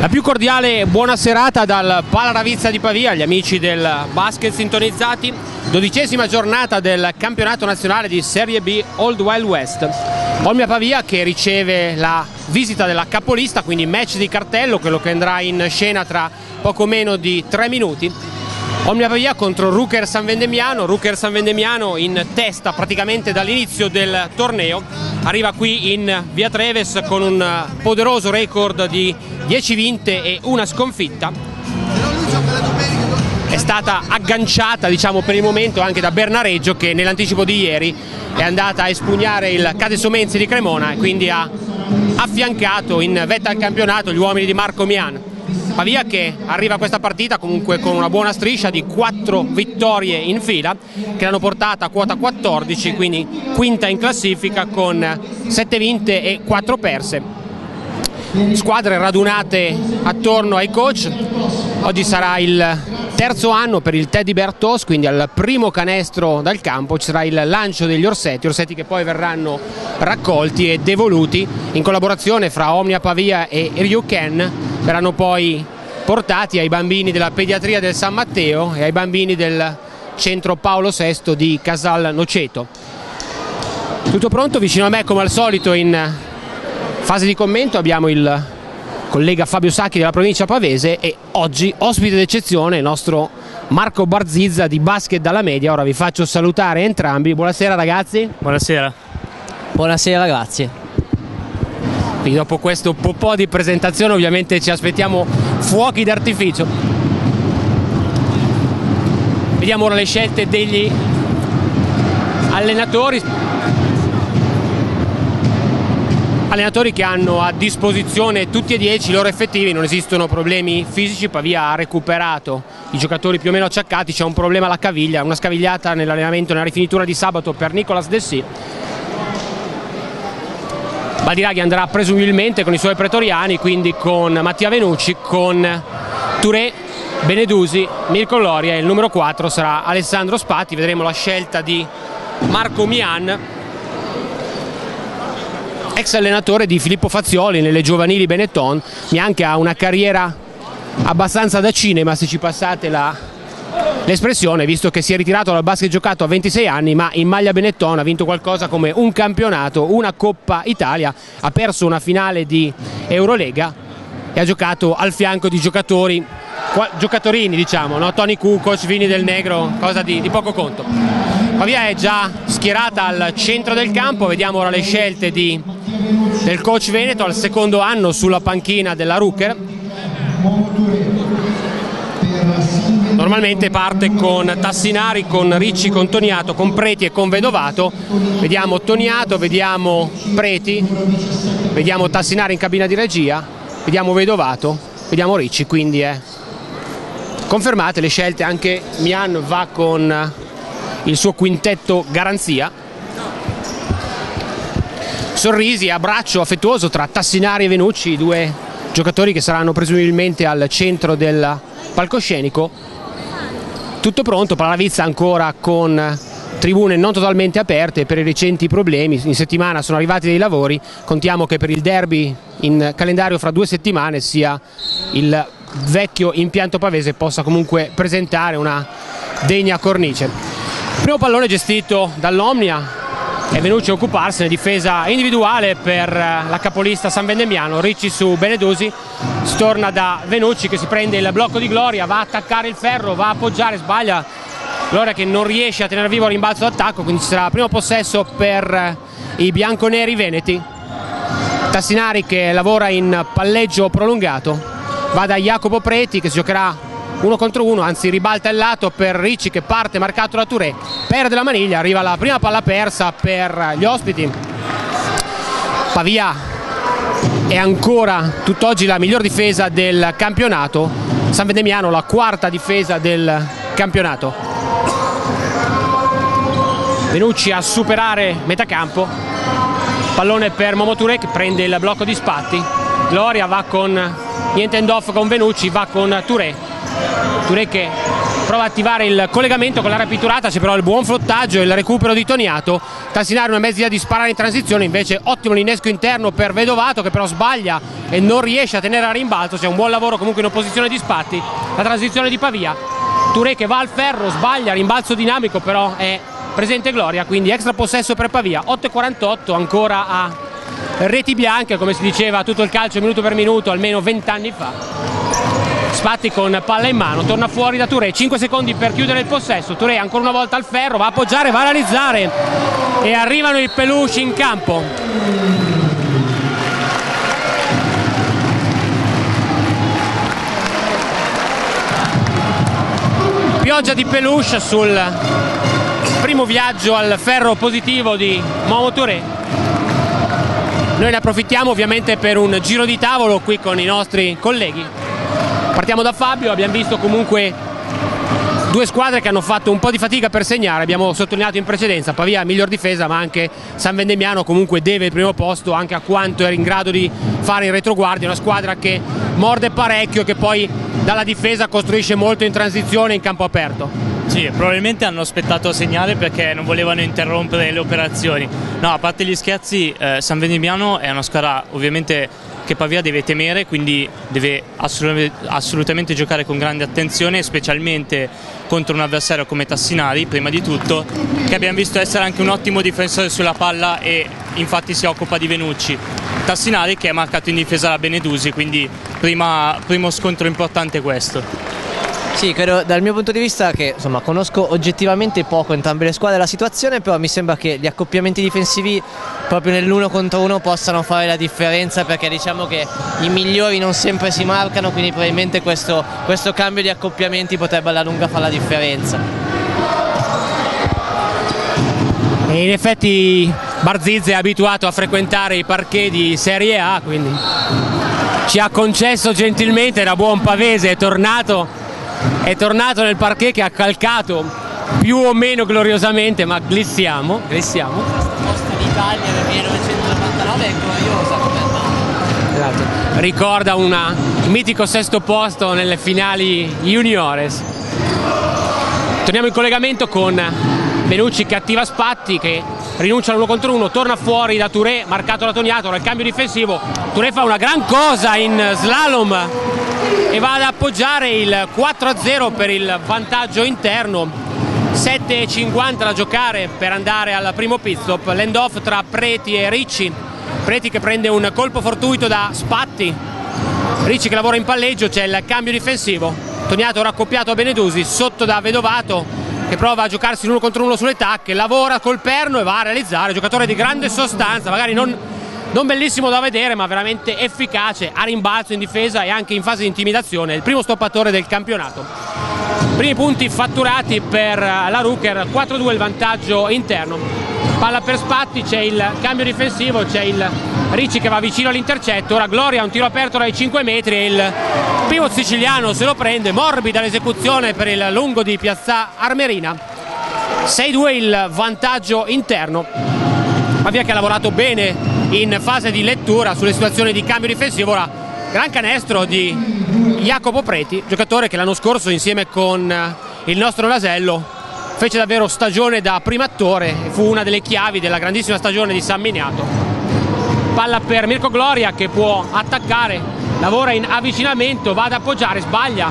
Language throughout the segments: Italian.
La più cordiale buona serata dal Pala Ravizza di Pavia, gli amici del basket sintonizzati, dodicesima giornata del campionato nazionale di Serie B Old Wild West. Olmia Pavia che riceve la visita della capolista, quindi match di cartello, quello che andrà in scena tra poco meno di tre minuti. Olmia Pavia contro Rucker San Vendemiano, Rucker San Vendemiano in testa praticamente dall'inizio del torneo, arriva qui in Via Treves con un poderoso record di 10 vinte e una sconfitta. È stata agganciata diciamo, per il momento anche da Bernareggio che nell'anticipo di ieri è andata a espugnare il Cadeso Menzi di Cremona e quindi ha affiancato in vetta al campionato gli uomini di Marco Mian. Pavia che arriva a questa partita comunque con una buona striscia di 4 vittorie in fila che l'hanno portata a quota 14, quindi quinta in classifica con 7 vinte e 4 perse squadre radunate attorno ai coach. Oggi sarà il terzo anno per il Teddy Bertos, quindi al primo canestro dal campo ci sarà il lancio degli orsetti, orsetti che poi verranno raccolti e devoluti in collaborazione fra Omnia Pavia e Ryuken, verranno poi portati ai bambini della pediatria del San Matteo e ai bambini del centro Paolo VI di Casal Noceto. Tutto pronto, vicino a me come al solito in Fase di commento abbiamo il collega Fabio Sacchi della provincia pavese e oggi ospite d'eccezione il nostro Marco Barzizza di Basket dalla Media. Ora vi faccio salutare entrambi. Buonasera ragazzi. Buonasera. Buonasera, grazie. Quindi dopo questo po' di presentazione ovviamente ci aspettiamo fuochi d'artificio. Vediamo ora le scelte degli allenatori allenatori che hanno a disposizione tutti e dieci i loro effettivi, non esistono problemi fisici, Pavia ha recuperato i giocatori più o meno acciaccati, c'è un problema alla caviglia, una scavigliata nell'allenamento nella rifinitura di sabato per Nicolas Dessì. Baldiraghi andrà presumibilmente con i suoi pretoriani, quindi con Mattia Venucci, con Touré, Benedusi, Mirko Loria e il numero 4 sarà Alessandro Spatti, vedremo la scelta di Marco Mian ex allenatore di Filippo Fazzioli nelle giovanili Benetton, neanche ha una carriera abbastanza da cinema se ci passate l'espressione, visto che si è ritirato dal basket giocato a 26 anni, ma in maglia Benetton ha vinto qualcosa come un campionato, una Coppa Italia, ha perso una finale di Eurolega e ha giocato al fianco di giocatori giocatorini diciamo, no? Tony coach Vini del Negro, cosa di, di poco conto. Pavia è già schierata al centro del campo, vediamo ora le scelte di, del coach Veneto al secondo anno sulla panchina della Rucker. Normalmente parte con Tassinari, con Ricci, con Toniato, con Preti e con Vedovato. Vediamo Toniato, vediamo Preti, vediamo Tassinari in cabina di regia, vediamo Vedovato, vediamo Ricci, quindi è confermate le scelte, anche Mian va con il suo quintetto garanzia. Sorrisi, abbraccio affettuoso tra Tassinari e Venucci, due giocatori che saranno presumibilmente al centro del palcoscenico. Tutto pronto, Palavizza ancora con tribune non totalmente aperte per i recenti problemi, in settimana sono arrivati dei lavori, contiamo che per il derby in calendario fra due settimane sia il vecchio impianto pavese possa comunque presentare una degna cornice. Primo pallone gestito dall'Omnia è Venucci a occuparsene, difesa individuale per la capolista San Vendemiano, Ricci su Benedusi, storna da Venucci che si prende il blocco di Gloria, va a attaccare il ferro, va a appoggiare, sbaglia. Gloria che non riesce a tenere vivo il rimbalzo d'attacco, quindi ci sarà primo possesso per i bianconeri veneti. Tassinari che lavora in palleggio prolungato. Va da Jacopo Preti che si giocherà uno contro uno, anzi ribalta il lato per Ricci che parte marcato da Touré, perde la maniglia, arriva la prima palla persa per gli ospiti. Pavia è ancora tutt'oggi la miglior difesa del campionato, San Vendemiano la quarta difesa del campionato. Venucci a superare metà campo, pallone per Momo Touré che prende il blocco di Spatti, Gloria va con niente end off con Venucci, va con Touré. Touré che prova ad attivare il collegamento con la rapiturata, c'è però il buon flottaggio e il recupero di Toniato, Tassinari una mezza di sparare in transizione, invece ottimo l'innesco interno per Vedovato che però sbaglia e non riesce a tenere a rimbalzo, c'è un buon lavoro comunque in opposizione di Spatti, la transizione di Pavia, Touré che va al ferro, sbaglia, rimbalzo dinamico però è presente Gloria, quindi extra possesso per Pavia, 8.48 ancora a reti bianche come si diceva tutto il calcio minuto per minuto almeno 20 anni fa. Spatti con palla in mano, torna fuori da Touré, 5 secondi per chiudere il possesso, Touré ancora una volta al ferro, va a appoggiare, va a realizzare e arrivano i peluche in campo. Pioggia di peluche sul primo viaggio al ferro positivo di Momo Touré. Noi ne approfittiamo ovviamente per un giro di tavolo qui con i nostri colleghi. Partiamo da Fabio, abbiamo visto comunque due squadre che hanno fatto un po' di fatica per segnare, abbiamo sottolineato in precedenza Pavia miglior difesa ma anche San Vendemiano comunque deve il primo posto anche a quanto era in grado di fare in retroguardia, una squadra che morde parecchio e che poi dalla difesa costruisce molto in transizione in campo aperto. Sì, probabilmente hanno aspettato a segnare perché non volevano interrompere le operazioni. No, a parte gli scherzi, eh, San Vendemiano è una squadra ovviamente che Pavia deve temere, quindi deve assolutamente giocare con grande attenzione, specialmente contro un avversario come Tassinari, prima di tutto, che abbiamo visto essere anche un ottimo difensore sulla palla e infatti si occupa di Venucci. Tassinari che è marcato in difesa da Benedusi, quindi prima, primo scontro importante questo. Sì, credo dal mio punto di vista che insomma, conosco oggettivamente poco entrambe le squadre la situazione, però mi sembra che gli accoppiamenti difensivi proprio nell'uno contro uno possano fare la differenza perché diciamo che i migliori non sempre si marcano, quindi probabilmente questo, questo cambio di accoppiamenti potrebbe alla lunga fare la differenza. E in effetti Barzizze è abituato a frequentare i parquet di Serie A, quindi ci ha concesso gentilmente da buon pavese, è tornato è tornato nel parquet che ha calcato più o meno gloriosamente, ma glissiamo. glissiamo. Posta d'Italia del 1999 è gloriosa come esatto. Ricorda un mitico sesto posto nelle finali juniores. Torniamo in collegamento con Benucci che attiva Spatti che rinuncia all'uno contro uno, torna fuori da Touré, marcato da Toniato, il cambio difensivo. Touré fa una gran cosa in slalom e va ad appoggiare il 4-0 per il vantaggio interno. 7.50 da giocare per andare al primo pit stop. L'end off tra Preti e Ricci. Preti che prende un colpo fortuito da Spatti. Ricci che lavora in palleggio c'è il cambio difensivo. Toniato raccoppiato a Benedusi sotto da Vedovato che prova a giocarsi l'uno contro uno sulle tacche lavora col perno e va a realizzare giocatore di grande sostanza magari non non bellissimo da vedere ma veramente efficace. A rimbalzo in difesa e anche in fase di intimidazione il primo stoppatore del campionato. Primi punti fatturati per la Rucker 4-2 il vantaggio interno. Palla per Spatti c'è il cambio difensivo c'è il Ricci che va vicino all'intercetto. Ora Gloria un tiro aperto dai 5 metri e il pivot siciliano se lo prende morbida l'esecuzione per il lungo di Piazza Armerina. 6-2 il vantaggio interno. Pavia che ha lavorato bene in fase di lettura sulle situazioni di cambio difensivo. Ora, gran canestro di Jacopo Preti, giocatore che l'anno scorso insieme con eh, il nostro Nasello fece davvero stagione da primo attore, fu una delle chiavi della grandissima stagione di San Miniato. Palla per Mirko Gloria che può attaccare, lavora in avvicinamento, va ad appoggiare, sbaglia.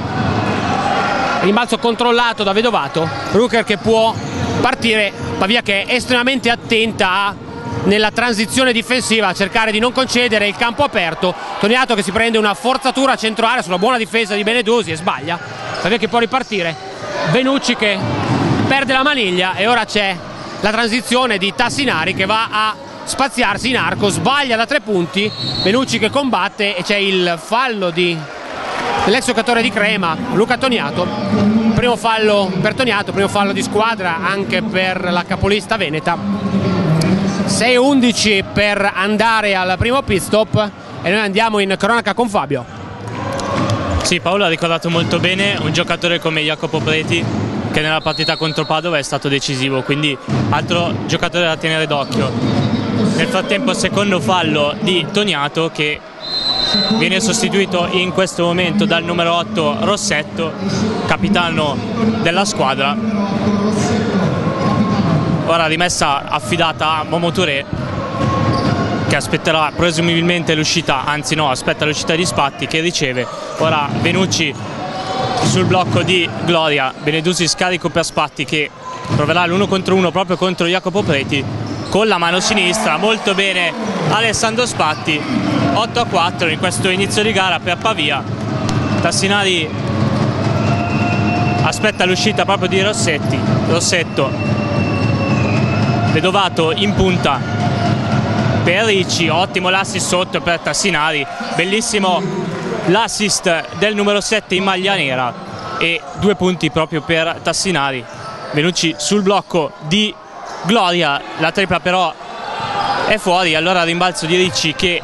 Rimbalzo controllato da Vedovato, Rucker che può partire, Pavia che è estremamente attenta a nella transizione difensiva a cercare di non concedere il campo aperto. Toniato che si prende una forzatura area sulla buona difesa di Benedosi e sbaglia. Savia che può ripartire? Venucci che perde la maniglia e ora c'è la transizione di Tassinari che va a spaziarsi in arco sbaglia da tre punti Benucci che combatte e c'è il fallo di dell'ex giocatore di Crema Luca Toniato. Primo fallo per Toniato primo fallo di squadra anche per la capolista veneta 6-11 per andare al primo pit stop e noi andiamo in cronaca con Fabio. Sì, Paolo ha ricordato molto bene un giocatore come Jacopo Preti che nella partita contro Padova è stato decisivo, quindi altro giocatore da tenere d'occhio. Nel frattempo secondo fallo di Toniato che viene sostituito in questo momento dal numero 8 Rossetto, capitano della squadra. Ora rimessa affidata a Momo Touré che aspetterà presumibilmente l'uscita, anzi no, aspetta l'uscita di Spatti che riceve. Ora Venucci sul blocco di Gloria, Benedusi scarico per Spatti che proverà l'uno contro uno proprio contro Jacopo Preti con la mano sinistra, molto bene Alessandro Spatti, 8 a 4 in questo inizio di gara per Pavia. Tassinari aspetta l'uscita proprio di Rossetti, Rossetto, Vedovato in punta. Per Ricci, ottimo l'assist sotto per Tassinari, bellissimo l'assist del numero 7 in maglia nera. E due punti proprio per Tassinari. Venucci sul blocco di Gloria, la tripla però è fuori, allora rimbalzo di Ricci che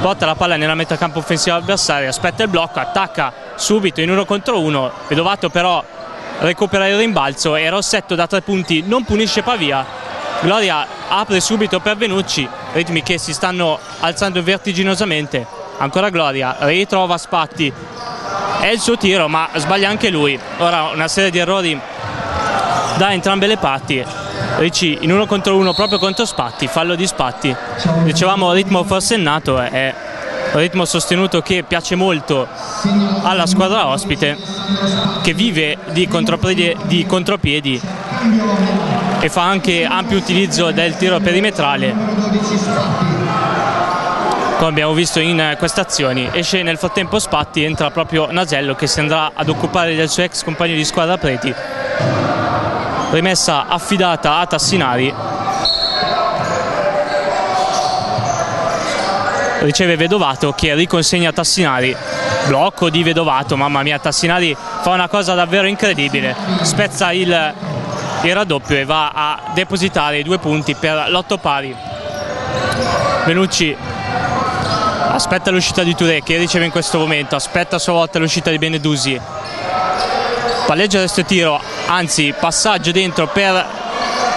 porta la palla nella metà campo offensiva avversaria, aspetta il blocco, attacca subito in uno contro uno, Vedovato però recupera il rimbalzo e Rossetto da tre punti non punisce Pavia, Gloria apre subito per Venucci, ritmi che si stanno alzando vertiginosamente, ancora Gloria, ritrova Spatti, è il suo tiro ma sbaglia anche lui, ora una serie di errori da entrambe le parti. Ricci in uno contro uno proprio contro Spatti, fallo di Spatti. Dicevamo ritmo forsennato, è un ritmo sostenuto che piace molto alla squadra ospite che vive di contropiedi, di contropiedi e fa anche ampio utilizzo del tiro perimetrale. Come abbiamo visto in queste azioni esce nel frattempo Spatti entra proprio Nasello che si andrà ad occupare del suo ex compagno di squadra Preti. Rimessa affidata a Tassinari. Riceve Vedovato che riconsegna Tassinari. Blocco di Vedovato mamma mia Tassinari fa una cosa davvero incredibile. Spezza il, il raddoppio e va a depositare i due punti per l'otto pari. Venucci aspetta l'uscita di Touré che riceve in questo momento aspetta a sua volta l'uscita di Benedusi palleggio questo tiro anzi passaggio dentro per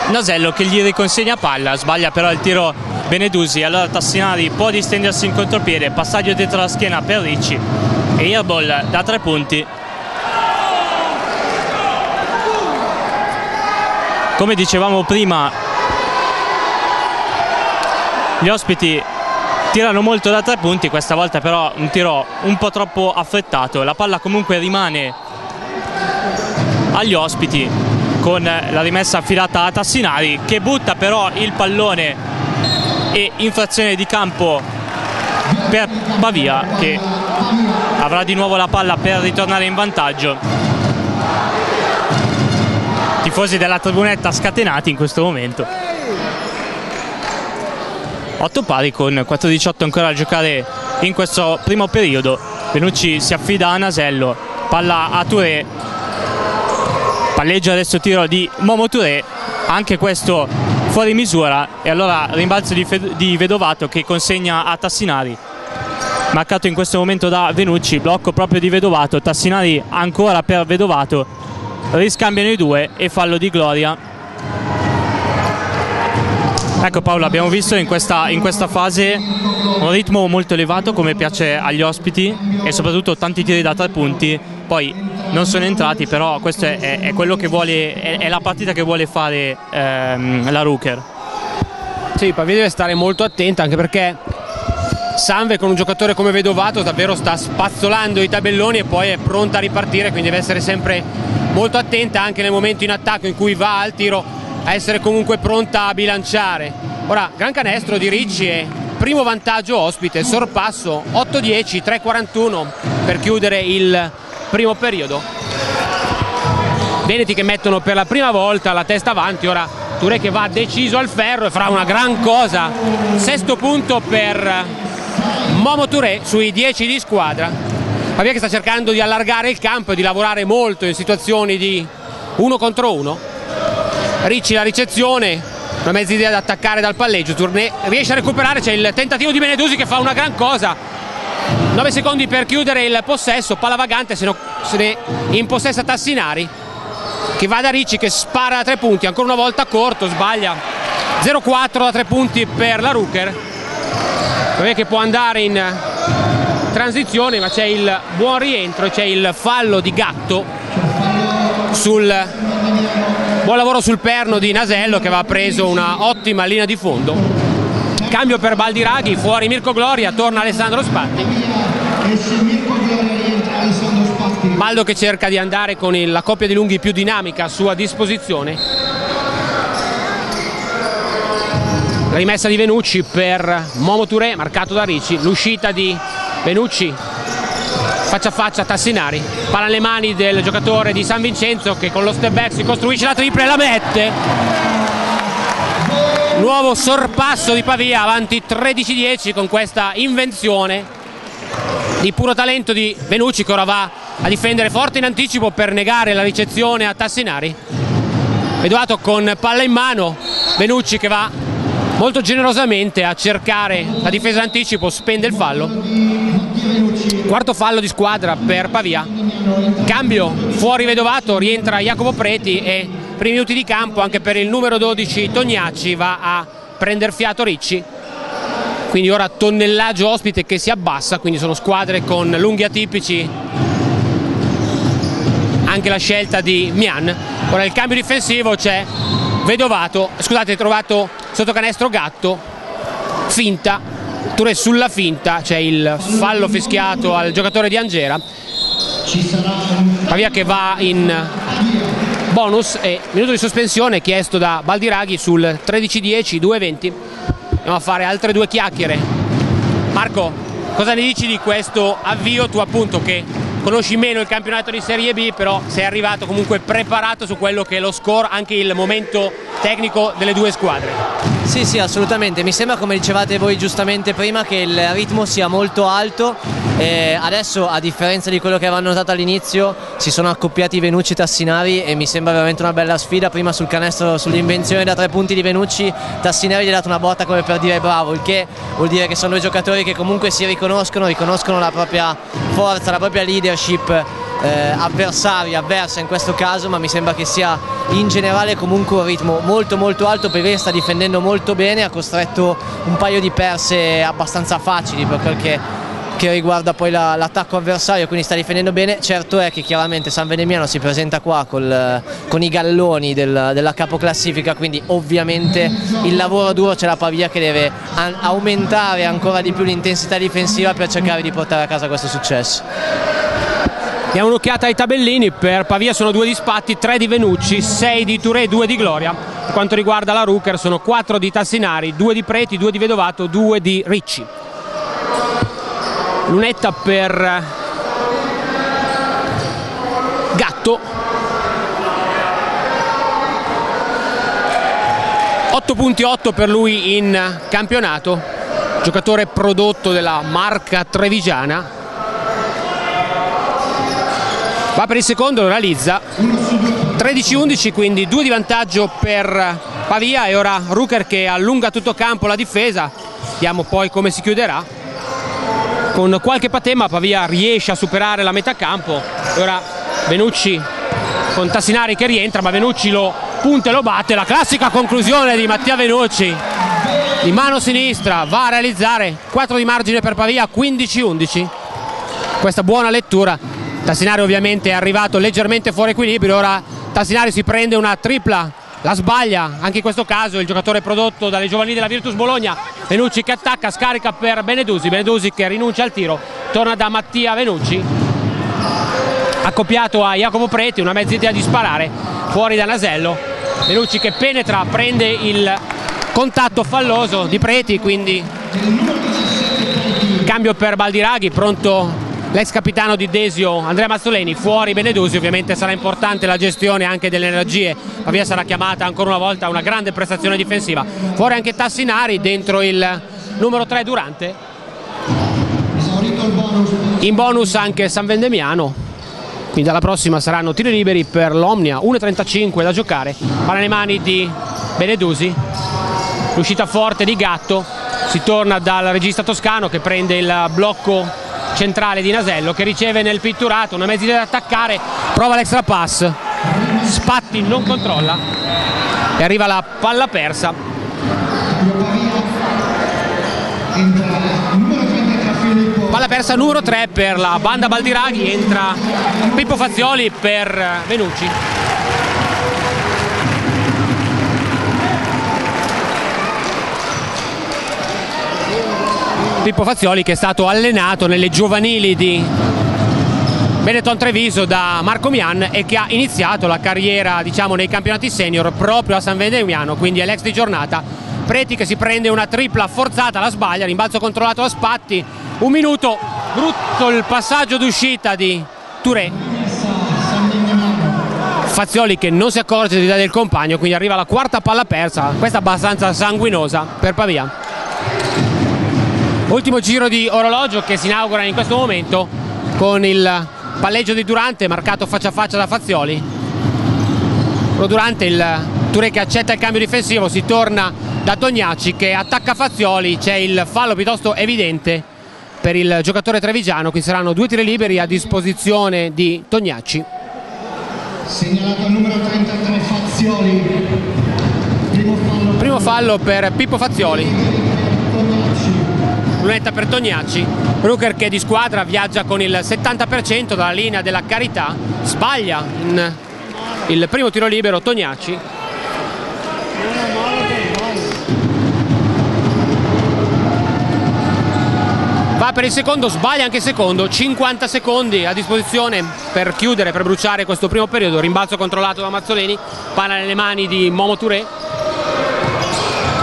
Nasello che gli riconsegna palla sbaglia però il tiro Benedusi allora Tassinari può distendersi in contropiede passaggio dietro la schiena per Ricci e airball da tre punti come dicevamo prima gli ospiti tirano molto da tre punti questa volta però un tiro un po' troppo affrettato. La palla comunque rimane agli ospiti con la rimessa affidata a Tassinari che butta però il pallone e infrazione di campo per Pavia che avrà di nuovo la palla per ritornare in vantaggio tifosi della tribunetta scatenati in questo momento. 8 pari con 4-18 ancora a giocare in questo primo periodo. Venucci si affida a Nasello palla a Touré. Palleggio adesso tiro di Momo Touré anche questo fuori misura. E allora rimbalzo di, di Vedovato che consegna a Tassinari. Marcato in questo momento da Venucci blocco proprio di Vedovato. Tassinari ancora per Vedovato riscambiano i due e fallo di Gloria ecco Paolo abbiamo visto in questa, in questa fase un ritmo molto elevato come piace agli ospiti e soprattutto tanti tiri da tre punti poi non sono entrati, però questa è, è, vuole, è, è, la partita che vuole fare ehm, la Rooker. Sì, Pavia deve stare molto attenta anche perché Sanve con un giocatore come Vedovato davvero sta spazzolando i tabelloni e poi è pronta a ripartire, quindi deve essere sempre molto attenta anche nel momento in attacco in cui va al tiro a essere comunque pronta a bilanciare. Ora, gran canestro di Ricci e primo vantaggio ospite, sorpasso 8-10, 3-41 per chiudere il primo periodo. Veneti che mettono per la prima volta la testa avanti, ora Touré che va deciso al ferro e farà una gran cosa. Sesto punto per Momo Touré sui 10 di squadra. Pavia che sta cercando di allargare il campo e di lavorare molto in situazioni di uno contro uno. Ricci la ricezione, una mezza idea da attaccare dal palleggio, Tourné riesce a recuperare, c'è il tentativo di Benedusi che fa una gran cosa, 9 secondi per chiudere il possesso, palla vagante, se, no, se ne impossessa Tassinari che va da Ricci che spara a tre punti, ancora una volta corto, sbaglia. 0-4 da tre punti per la Rucker. Che può andare in transizione ma c'è il buon rientro, c'è il fallo di Gatto sul buon lavoro sul perno di Nasello che aveva preso una ottima linea di fondo. Cambio per Baldiraghi, fuori Mirko Gloria, torna Alessandro Spatti. Baldo che cerca di andare con la coppia di lunghi più dinamica a sua disposizione rimessa di Venucci per Momo Touré marcato da Ricci l'uscita di Venucci faccia a faccia Tassinari. Palla alle mani del giocatore di San Vincenzo che con lo step back si costruisce la tripla e la mette. Nuovo sorpasso di Pavia avanti 13-10 con questa invenzione di puro talento di Venucci che ora va a difendere forte in anticipo per negare la ricezione a Tassinari. Eduato con palla in mano Venucci che va molto generosamente a cercare la difesa anticipo, spende il fallo. Quarto fallo di squadra per Pavia. Cambio fuori Vedovato, rientra Jacopo Preti e primi minuti di campo anche per il numero 12 Tognacci va a prendere fiato Ricci. Quindi ora tonnellaggio ospite che si abbassa, quindi sono squadre con lunghi atipici. Anche la scelta di Mian. Ora il cambio difensivo c'è Vedovato, scusate, trovato sotto canestro Gatto, finta, Touré sulla finta, c'è il fallo fischiato al giocatore di Angera. Pavia che va in bonus e minuto di sospensione chiesto da Baldiraghi sul 13-10, 2-20. Andiamo a fare altre due chiacchiere. Marco, cosa ne dici di questo avvio? Tu appunto che conosci meno il campionato di Serie B, però sei arrivato comunque preparato su quello che è lo score, anche il momento tecnico delle due squadre. Sì, sì, assolutamente. Mi sembra, come dicevate voi giustamente prima, che il ritmo sia molto alto. E adesso, a differenza di quello che avevano notato all'inizio, si sono accoppiati Venucci e Tassinari e mi sembra veramente una bella sfida. Prima sul canestro, sull'invenzione da tre punti di Venucci, Tassinari gli ha dato una botta come per dire bravo, il che vuol dire che sono due giocatori che comunque si riconoscono, riconoscono la propria forza, la propria leadership eh, avversaria, avversa in questo caso, ma mi sembra che sia in generale comunque un ritmo molto molto alto, perché sta difendendo molto bene, ha costretto un paio di perse abbastanza facili per quel che che riguarda poi la, l'attacco avversario, quindi sta difendendo bene. Certo è che chiaramente San Venemiano si presenta qua col, con i galloni del, della capoclassifica, quindi ovviamente il lavoro duro c'è la Pavia che deve aumentare ancora di più l'intensità difensiva per cercare di portare a casa questo successo. Diamo un'occhiata ai tabellini, per Pavia sono due di Spatti, tre di Venucci, sei di Touré, due di Gloria. Per quanto riguarda la Rucker sono quattro di Tassinari, due di Preti, due di Vedovato, due di Ricci. Lunetta per Gatto. 8.8 per lui in campionato, giocatore prodotto della marca trevigiana. Va per il secondo, lo realizza. 13-11, quindi due di vantaggio per Pavia e ora Rucker che allunga tutto campo la difesa. Vediamo poi come si chiuderà. Con qualche patema Pavia riesce a superare la metà campo. E ora Venucci con Tassinari che rientra ma Venucci lo punta e lo batte. La classica conclusione di Mattia Venucci di mano sinistra va a realizzare. 4 di margine per Pavia 15-11 questa buona lettura Tassinari ovviamente è arrivato leggermente fuori equilibrio ora Tassinari si prende una tripla la sbaglia anche in questo caso il giocatore prodotto dalle giovanili della Virtus Bologna Venucci che attacca, scarica per Benedusi Benedusi che rinuncia al tiro torna da Mattia Venucci accoppiato a Jacopo Preti una mezza idea di sparare fuori da Nasello Venucci che penetra, prende il contatto falloso di Preti quindi cambio per Baldiraghi pronto l'ex capitano di Desio Andrea Mazzoleni fuori Benedusi ovviamente sarà importante la gestione anche delle energie Pavia sarà chiamata ancora una volta una grande prestazione difensiva. Fuori anche Tassinari dentro il numero 3 Durante. In bonus anche San Vendemiano. Quindi dalla prossima saranno tiri liberi per l'Omnia 1.35 da giocare palla nelle mani di Benedusi l'uscita forte di Gatto si torna dal regista toscano che prende il blocco centrale di Nasello che riceve nel pitturato una mezza da attaccare, prova l'extra pass, Spatti non controlla e arriva la palla persa. Palla persa numero 3 per la banda Baldiraghi, entra Pippo Fazioli per Venucci. Pippo Fazioli che è stato allenato nelle giovanili di Benetton Treviso da Marco Mian e che ha iniziato la carriera diciamo, nei campionati senior proprio a San Vendemiano, quindi è l'ex di giornata. Preti che si prende una tripla forzata, la sbaglia, rimbalzo controllato da Spatti, un minuto, brutto il passaggio d'uscita di Touré. Fazioli che non si accorge di dare del compagno, quindi arriva la quarta palla persa, questa abbastanza sanguinosa per Pavia. Ultimo giro di orologio che si inaugura in questo momento con il palleggio di Durante marcato faccia a faccia da Fazioli. Durante il Touré che accetta il cambio difensivo, si torna da Tognacci che attacca Fazioli, c'è il fallo piuttosto evidente per il giocatore trevigiano, qui saranno due tiri liberi a disposizione di Tognacci. Segnalato al numero 33 Fazioli. Primo fallo, Primo fallo per Pippo Fazioli lunetta per Tognacci. Rucker che di squadra viaggia con il 70% dalla linea della carità. Sbaglia il primo tiro libero Tognacci. Va per il secondo, sbaglia anche il secondo. 50 secondi a disposizione per chiudere, per bruciare questo primo periodo. Rimbalzo controllato da Mazzoleni. Palla nelle mani di Momo Touré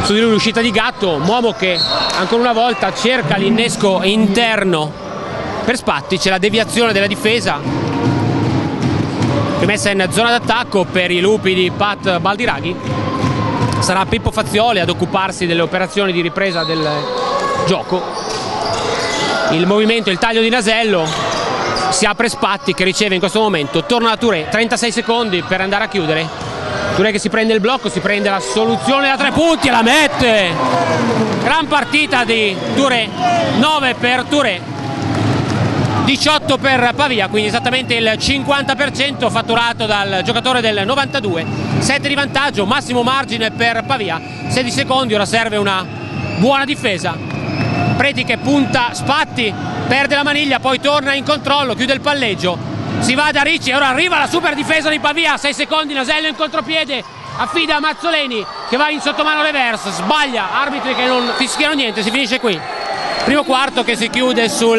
su di lui l'uscita di Gatto, Momo che ancora una volta cerca l'innesco interno per Spatti, c'è la deviazione della difesa. Rimessa in zona d'attacco per i lupi di Pat Baldiraghi. Sarà Pippo Fazioli ad occuparsi delle operazioni di ripresa del gioco. Il movimento, il taglio di Nasello si apre Spatti che riceve in questo momento. Torna a Touré, 36 secondi per andare a chiudere Touré che si prende il blocco, si prende la soluzione da tre punti e la mette. Gran partita di Touré, 9 per Touré, 18 per Pavia, quindi esattamente il 50% fatturato dal giocatore del 92. 7 di vantaggio, massimo margine per Pavia, 16 secondi, ora serve una buona difesa. Preti che punta Spatti, perde la maniglia, poi torna in controllo, chiude il palleggio, si va da Ricci ora arriva la super difesa di Pavia 6 secondi Nasello in contropiede affida a Mazzoleni che va in sottomano reverse sbaglia arbitri che non fischiano niente si finisce qui. Primo quarto che si chiude sul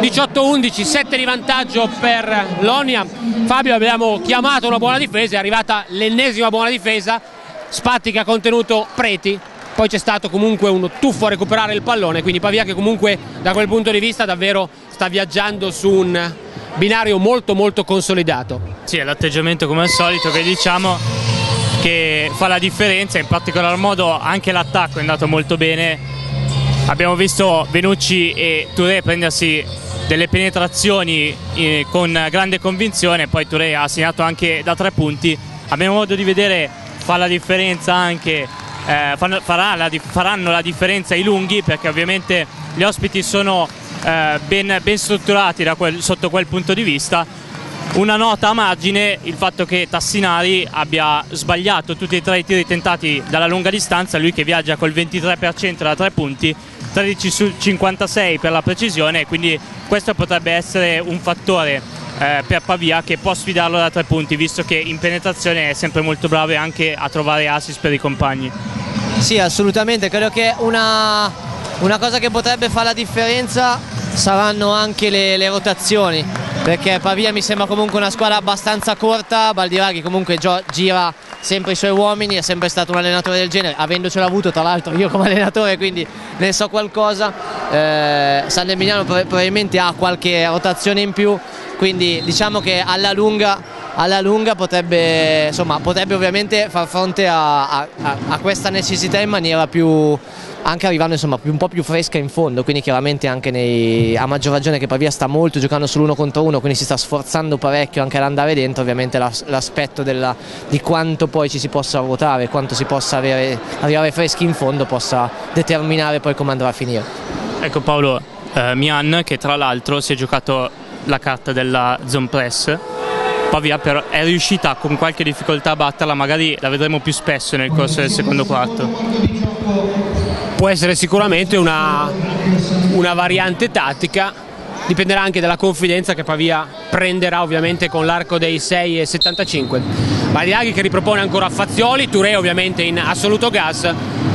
18-11 7 di vantaggio per Lonia Fabio abbiamo chiamato una buona difesa è arrivata l'ennesima buona difesa Spatti che ha contenuto Preti poi c'è stato comunque un tuffo a recuperare il pallone quindi Pavia che comunque da quel punto di vista davvero sta viaggiando su un binario molto molto consolidato. Sì, è l'atteggiamento come al solito che diciamo che fa la differenza, in particolar modo anche l'attacco è andato molto bene. Abbiamo visto Venucci e Touré prendersi delle penetrazioni eh, con grande convinzione, poi Touré ha segnato anche da tre punti. Abbiamo modo di vedere fa la differenza anche eh, farà la, faranno la differenza i lunghi perché ovviamente gli ospiti sono eh, ben, ben, strutturati quel, sotto quel punto di vista. Una nota a margine il fatto che Tassinari abbia sbagliato tutti e tre i tiri tentati dalla lunga distanza, lui che viaggia col 23% da tre punti, 13 su 56 per la precisione, quindi questo potrebbe essere un fattore eh, per Pavia che può sfidarlo da tre punti, visto che in penetrazione è sempre molto bravo anche a trovare assist per i compagni. Sì, assolutamente, credo che una, una cosa che potrebbe fare la differenza saranno anche le, le, rotazioni perché Pavia mi sembra comunque una squadra abbastanza corta Baldiraghi comunque gira sempre i suoi uomini è sempre stato un allenatore del genere avendocelo avuto tra l'altro io come allenatore quindi ne so qualcosa. Eh, San Emiliano probabilmente ha qualche rotazione in più quindi diciamo che alla lunga, alla lunga potrebbe, insomma, potrebbe, ovviamente far fronte a, a, a questa necessità in maniera più anche arrivando insomma, un po' più fresca in fondo, quindi chiaramente anche nei, a maggior ragione che Pavia sta molto giocando sull'uno contro uno, quindi si sta sforzando parecchio anche ad andare dentro, ovviamente l'aspetto di quanto poi ci si possa ruotare, quanto si possa avere, arrivare freschi in fondo possa determinare poi come andrà a finire. Ecco Paolo, eh, Mian che tra l'altro si è giocato la carta della zone press Pavia però è riuscita con qualche difficoltà a batterla magari la vedremo più spesso nel corso del secondo quarto. Può essere sicuramente una, una variante tattica dipenderà anche dalla confidenza che Pavia prenderà ovviamente con l'arco dei 6 e 75 Badiaghi che ripropone ancora Fazzioli Touré ovviamente in assoluto gas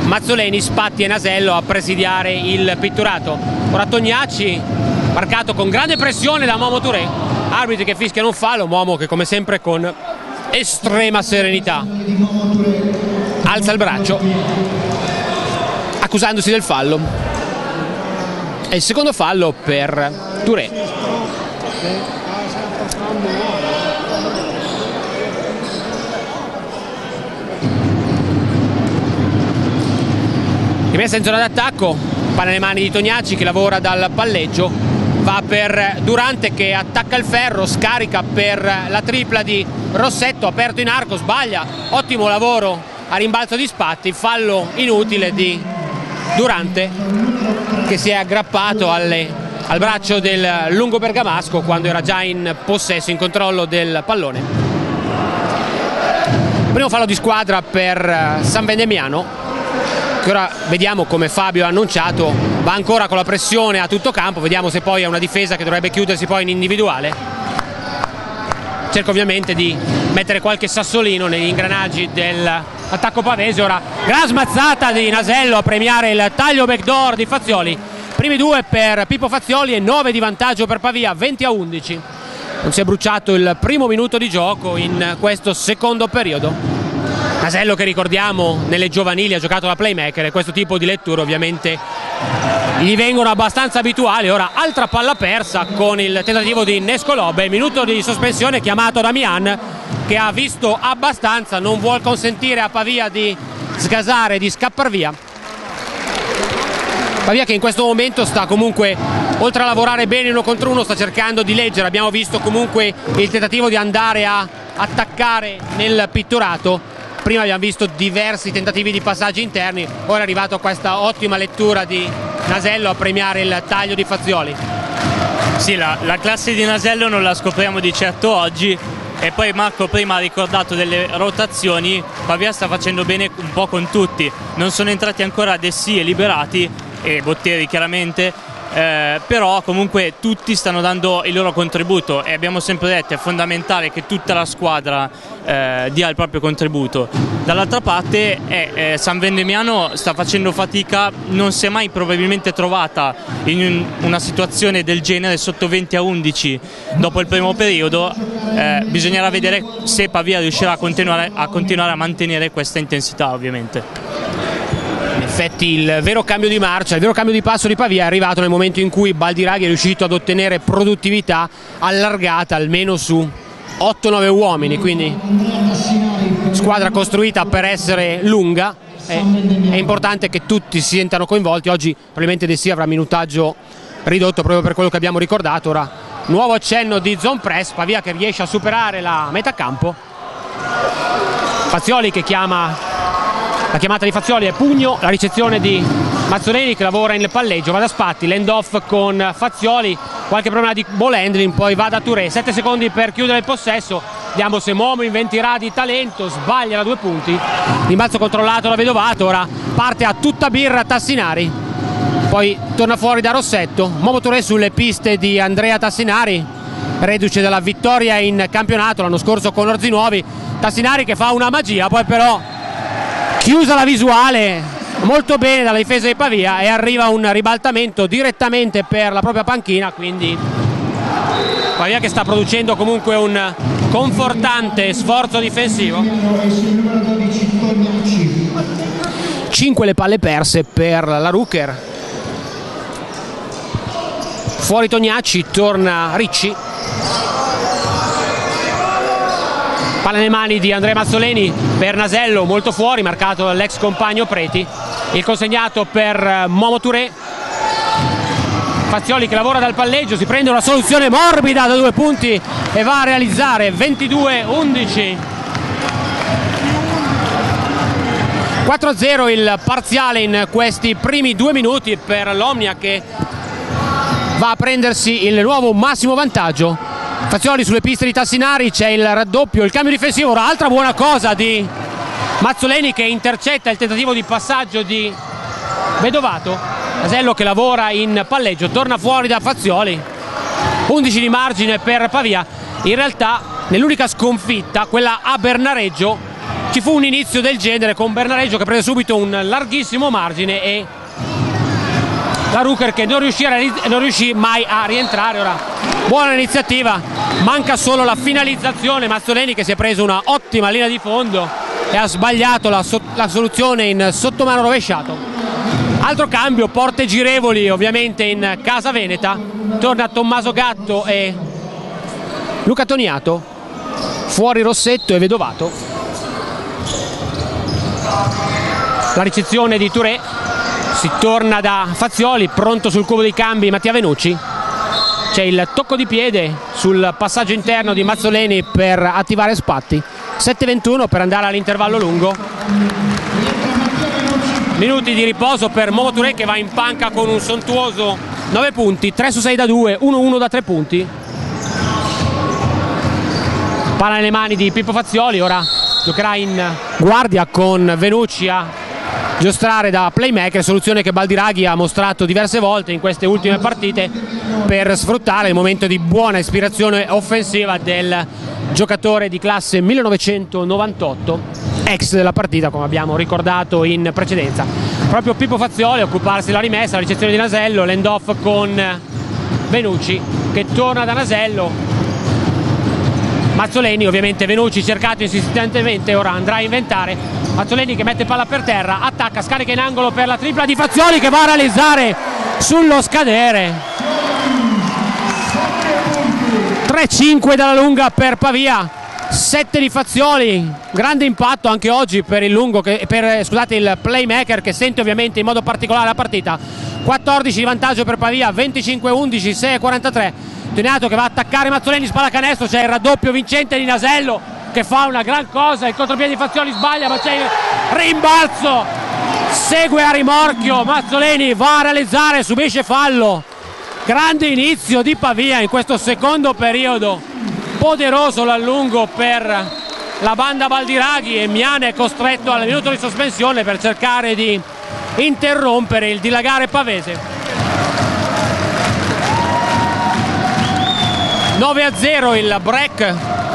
Mazzoleni, Spatti e Nasello a presidiare il pitturato. Ora Tognacci marcato con grande pressione da Momo Touré arbitri che fischiano un fallo Momo che come sempre con estrema serenità alza il braccio accusandosi del fallo. È il secondo fallo per Touré. Rimessa in zona d'attacco palla nelle mani di Tognacci che lavora dal palleggio va per Durante che attacca il ferro scarica per la tripla di Rossetto aperto in arco sbaglia ottimo lavoro a rimbalzo di Spatti fallo inutile di Durante che si è aggrappato alle, al braccio del lungo bergamasco quando era già in possesso, in controllo del pallone. Primo fallo di squadra per San Vendemiano che ora vediamo come Fabio ha annunciato va ancora con la pressione a tutto campo, vediamo se poi è una difesa che dovrebbe chiudersi poi in individuale cerca ovviamente di mettere qualche sassolino negli ingranaggi dell'attacco pavese. Ora gran smazzata di Nasello a premiare il taglio backdoor di Fazioli. Primi due per Pippo Fazioli e 9 di vantaggio per Pavia, 20 a 11. Non si è bruciato il primo minuto di gioco in questo secondo periodo. Nasello che ricordiamo nelle giovanili ha giocato da playmaker e questo tipo di letture ovviamente gli vengono abbastanza abituali. Ora altra palla persa con il tentativo di Nescolobbe, minuto di sospensione chiamato Damian che ha visto abbastanza, non vuole consentire a Pavia di sgasare, di scappare via. Pavia che in questo momento sta comunque, oltre a lavorare bene uno contro uno, sta cercando di leggere. Abbiamo visto comunque il tentativo di andare a attaccare nel pitturato prima abbiamo visto diversi tentativi di passaggi interni, ora è arrivato questa ottima lettura di Nasello a premiare il taglio di Fazioli. Sì, la, la classe di Nasello non la scopriamo di certo oggi e poi Marco prima ha ricordato delle rotazioni, Pavia sta facendo bene un po' con tutti, non sono entrati ancora Dessi e Liberati e Botteri chiaramente, eh, però comunque tutti stanno dando il loro contributo e abbiamo sempre detto è fondamentale che tutta la squadra eh, dia il proprio contributo. Dall'altra parte eh, eh, San Vendemiano sta facendo fatica, non si è mai probabilmente trovata in un, una situazione del genere sotto 20 a 11 dopo il primo periodo, eh, bisognerà vedere se Pavia riuscirà a continuare, a continuare a mantenere questa intensità ovviamente effetti il vero cambio di marcia, il vero cambio di passo di Pavia è arrivato nel momento in cui Baldiraghi è riuscito ad ottenere produttività allargata almeno su 8-9 uomini, quindi squadra costruita per essere lunga, è, è, importante che tutti si sentano coinvolti, oggi probabilmente De Sia avrà minutaggio ridotto proprio per quello che abbiamo ricordato, ora nuovo accenno di zone press, Pavia che riesce a superare la metà campo, Fazioli che chiama la chiamata di Fazioli è pugno, la ricezione di Mazzoleni che lavora in palleggio, va da Spatti, l'end off con Fazioli, qualche problema di ball handling, poi va da Touré, 7 secondi per chiudere il possesso, vediamo se Momo inventirà di talento, sbaglia da due punti, rimbalzo controllato da Vedovato, ora parte a tutta birra Tassinari, poi torna fuori da Rossetto, Momo Touré sulle piste di Andrea Tassinari, reduce dalla vittoria in campionato l'anno scorso con Orzinuovi, Tassinari che fa una magia, poi però chiusa la visuale molto bene dalla difesa di Pavia e arriva un ribaltamento direttamente per la propria panchina quindi Pavia che sta producendo comunque un confortante sforzo difensivo. 5 le palle perse per la Rucker. Fuori Tognacci torna Ricci palla nelle mani di Andrea Mazzoleni per Nasello molto fuori marcato dall'ex compagno Preti. Il consegnato per eh, Momo Touré. Fazioli che lavora dal palleggio si prende una soluzione morbida da due punti e va a realizzare 22-11 4-0 il parziale in questi primi due minuti per l'Omnia che va a prendersi il nuovo massimo vantaggio Fazioli sulle piste di Tassinari, c'è il raddoppio, il cambio difensivo, ora altra buona cosa di Mazzoleni che intercetta il tentativo di passaggio di Vedovato. Asello che lavora in palleggio torna fuori da Fazioli. 11 di margine per Pavia. In realtà nell'unica sconfitta quella a Bernareggio ci fu un inizio del genere con Bernareggio che prese subito un larghissimo margine e la Rucker che non non riuscì mai a rientrare. Ora buona iniziativa manca solo la finalizzazione Mazzoleni che si è preso una ottima linea di fondo e ha sbagliato la, la soluzione in sottomano rovesciato. Altro cambio, porte girevoli ovviamente in casa Veneta, torna Tommaso Gatto e Luca Toniato, fuori Rossetto e Vedovato. La ricezione di Touré, si torna da Fazioli, pronto sul cubo dei cambi Mattia Venucci. C'è il tocco di piede sul passaggio interno di Mazzoleni per attivare Spatti. 7-21 per andare all'intervallo lungo. Minuti di riposo per Momo Touré che va in panca con un sontuoso 9 punti 3 su 6 da 2 1-1 da 3 punti. Palla nelle mani di Pippo Fazioli ora giocherà in guardia con Venucci a giostrare da playmaker, soluzione che Baldiraghi ha mostrato diverse volte in queste ultime partite per sfruttare il momento di buona ispirazione offensiva del giocatore di classe 1998 ex della partita come abbiamo ricordato in precedenza. Proprio Pippo Fazioli a occuparsi della rimessa la ricezione di Nasello l'end off con Venucci che torna da Nasello. Mazzoleni ovviamente Venucci cercato insistentemente ora andrà a inventare Mazzoleni che mette palla per terra attacca scarica in angolo per la tripla di Fazioli che va a realizzare sullo scadere. 3-5 dalla lunga per Pavia 7 di Fazioli grande impatto anche oggi per il lungo che, per scusate il playmaker che sente ovviamente in modo particolare la partita. 14 di vantaggio per Pavia 25-11 6-43 Toniato che va a attaccare Mazzoleni spalla canestro c'è il raddoppio vincente di Nasello che fa una gran cosa il contropiede di Fazioli sbaglia ma c'è il rimbalzo. Segue a rimorchio Mazzoleni va a realizzare subisce fallo. Grande inizio di Pavia in questo secondo periodo. Poderoso l'allungo per la banda Baldiraghi e Miane è costretto al minuto di sospensione per cercare di interrompere il dilagare pavese. 9 a 0 il break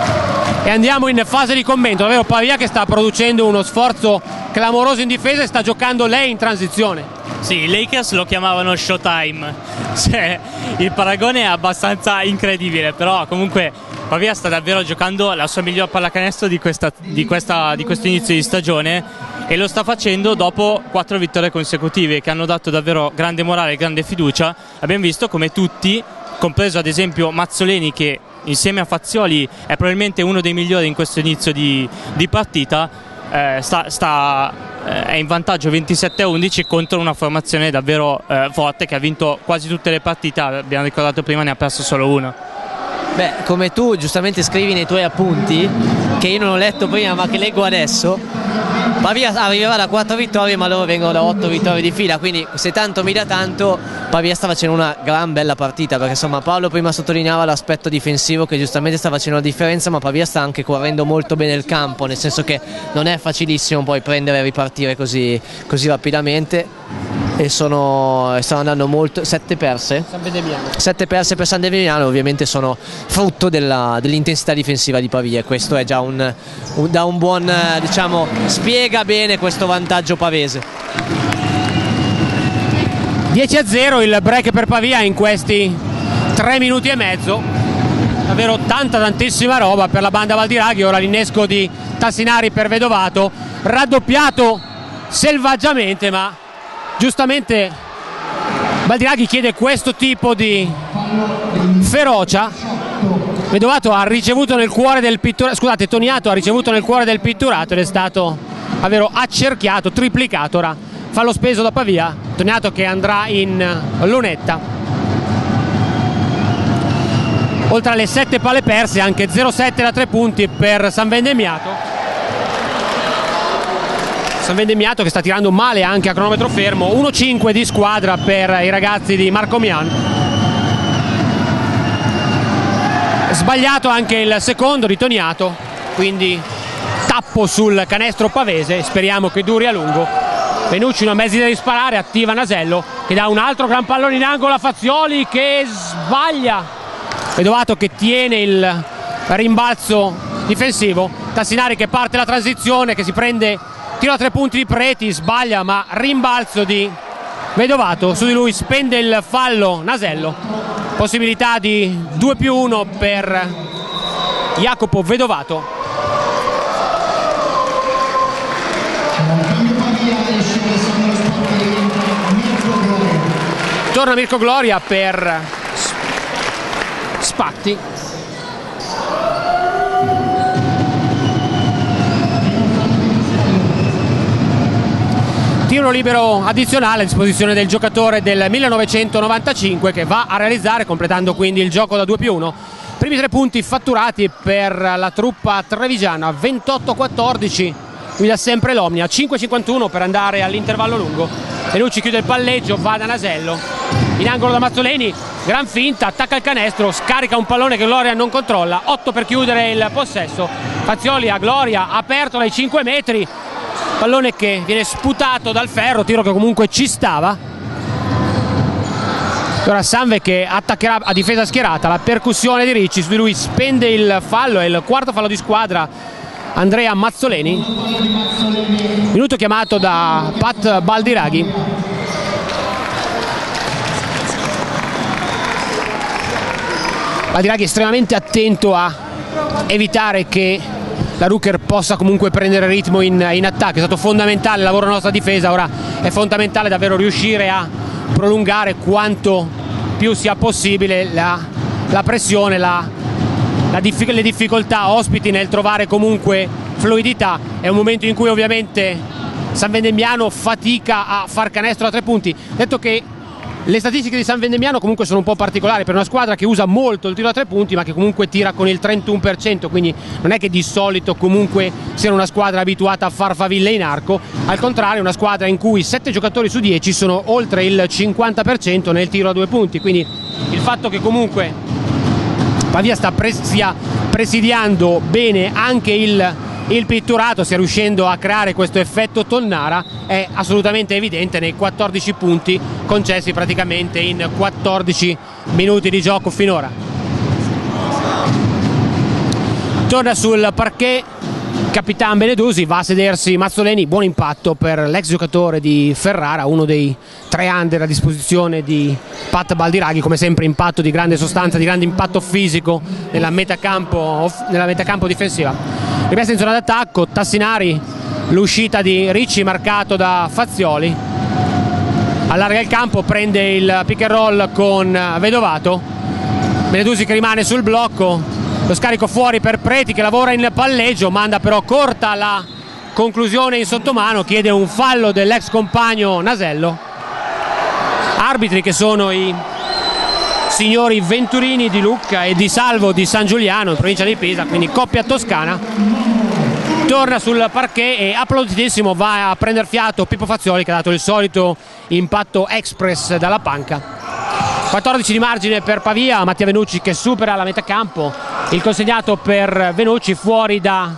e andiamo in fase di commento davvero Pavia che sta producendo uno sforzo clamoroso in difesa e sta giocando lei in transizione sì, i Lakers lo chiamavano Showtime, cioè, il paragone è abbastanza incredibile, però comunque Pavia sta davvero giocando la sua miglior pallacanestro di, questa, di, questa, di questo inizio di stagione e lo sta facendo dopo quattro vittorie consecutive che hanno dato davvero grande morale e grande fiducia. Abbiamo visto come tutti, compreso ad esempio Mazzoleni che insieme a Fazioli è probabilmente uno dei migliori in questo inizio di, di partita, eh, sta, sta eh, è in vantaggio 27-11 contro una formazione davvero eh, forte che ha vinto quasi tutte le partite, abbiamo ricordato prima ne ha perso solo una. Beh, come tu giustamente scrivi nei tuoi appunti, che io non ho letto prima ma che leggo adesso, Pavia arriverà da 4 vittorie ma loro vengono da 8 vittorie di fila, quindi se tanto mi dà tanto, Pavia sta facendo una gran bella partita, perché insomma Paolo prima sottolineava l'aspetto difensivo che giustamente sta facendo la differenza, ma Pavia sta anche correndo molto bene il campo, nel senso che non è facilissimo poi prendere e ripartire così, così rapidamente e sono, stanno andando molto 7 perse. 7 perse per San Demiano ovviamente sono frutto dell'intensità dell difensiva di Pavia e questo è già un, un, da un buon diciamo spiega bene questo vantaggio pavese. 10 a 0 il break per Pavia in questi 3 minuti e mezzo. Davvero tanta tantissima roba per la banda Valdiraghi ora l'innesco di Tassinari per Vedovato. Raddoppiato selvaggiamente ma giustamente Baldiraghi chiede questo tipo di ferocia. Vedovato ha ricevuto nel cuore del pitturato scusate Toniato ha ricevuto nel cuore del pitturato ed è stato davvero accerchiato, triplicato. Ora fa lo speso da Pavia. Toniato che andrà in lunetta. Oltre alle 7 palle perse anche 0-7 da 3 punti per San Vendemiato San Vendemiato che sta tirando male anche a cronometro fermo. 1-5 di squadra per i ragazzi di Marco Mian. Sbagliato anche il secondo di Toniato quindi tappo sul canestro pavese, speriamo che duri a lungo. Venucci una mezza di sparare, attiva Nasello che dà un altro gran pallone in angolo a Fazioli che sbaglia. Vedovato che tiene il rimbalzo difensivo, Tassinari che parte la transizione, che si prende tiro a tre punti di Preti, sbaglia ma rimbalzo di Vedovato, su di lui spende il fallo Nasello, possibilità di 2 più 1 per Jacopo Vedovato. Torna Mirko Gloria per Spatti. Tiro libero addizionale a disposizione del giocatore del 1995 che va a realizzare completando quindi il gioco da 2 più 1 primi tre punti fatturati per la truppa trevigiana 28-14 guida sempre l'Omnia 5-51 per andare all'intervallo lungo. Venucci chiude il palleggio va da Nasello. In angolo da Mazzoleni gran finta attacca il canestro scarica un pallone che Gloria non controlla 8 per chiudere il possesso. Fazioli a Gloria aperto dai 5 metri pallone che viene sputato dal ferro tiro che comunque ci stava. Ora Sanve che attaccherà a difesa schierata la percussione di Ricci su di lui spende il fallo è il quarto fallo di squadra Andrea Mazzoleni. Minuto chiamato da Pat Baldiraghi. Baldiraghi estremamente attento a evitare che la Rucker possa comunque prendere ritmo in, in attacco, è stato fondamentale il lavoro della nostra difesa, ora è fondamentale davvero riuscire a prolungare quanto più sia possibile la, la pressione, la, la diffic le difficoltà ospiti nel trovare comunque fluidità, è un momento in cui ovviamente San Vendemiano fatica a far canestro a tre punti, detto che le statistiche di San Vendemiano comunque sono un po' particolari per una squadra che usa molto il tiro a tre punti ma che comunque tira con il 31%, quindi non è che di solito comunque sia una squadra abituata a far faville in arco, al contrario è una squadra in cui 7 giocatori su 10 sono oltre il 50% nel tiro a due punti, quindi il fatto che comunque Pavia sta pres stia presidiando bene anche il il pitturato stia riuscendo a creare questo effetto Tonnara è assolutamente evidente nei 14 punti concessi praticamente in 14 minuti di gioco finora. Torna sul parquet Capitan Benedusi va a sedersi Mazzoleni, buon impatto per l'ex giocatore di Ferrara, uno dei tre under a disposizione di Pat Baldiraghi, come sempre impatto di grande sostanza, di grande impatto fisico nella metacampo, nella metacampo difensiva. Rimessa in zona d'attacco, Tassinari, l'uscita di Ricci marcato da Fazioli, allarga il campo, prende il pick and roll con Vedovato, Benedusi che rimane sul blocco, lo scarico fuori per Preti che lavora in palleggio, manda però corta la conclusione in sottomano, chiede un fallo dell'ex compagno Nasello. Arbitri che sono i signori Venturini di Lucca e di Salvo di San Giuliano in provincia di Pisa, quindi coppia toscana. Torna sul parquet e applauditissimo va a prendere fiato Pippo Fazioli che ha dato il solito impatto express dalla panca. 14 di margine per Pavia, Mattia Venucci che supera la metà campo, il consegnato per Venucci fuori da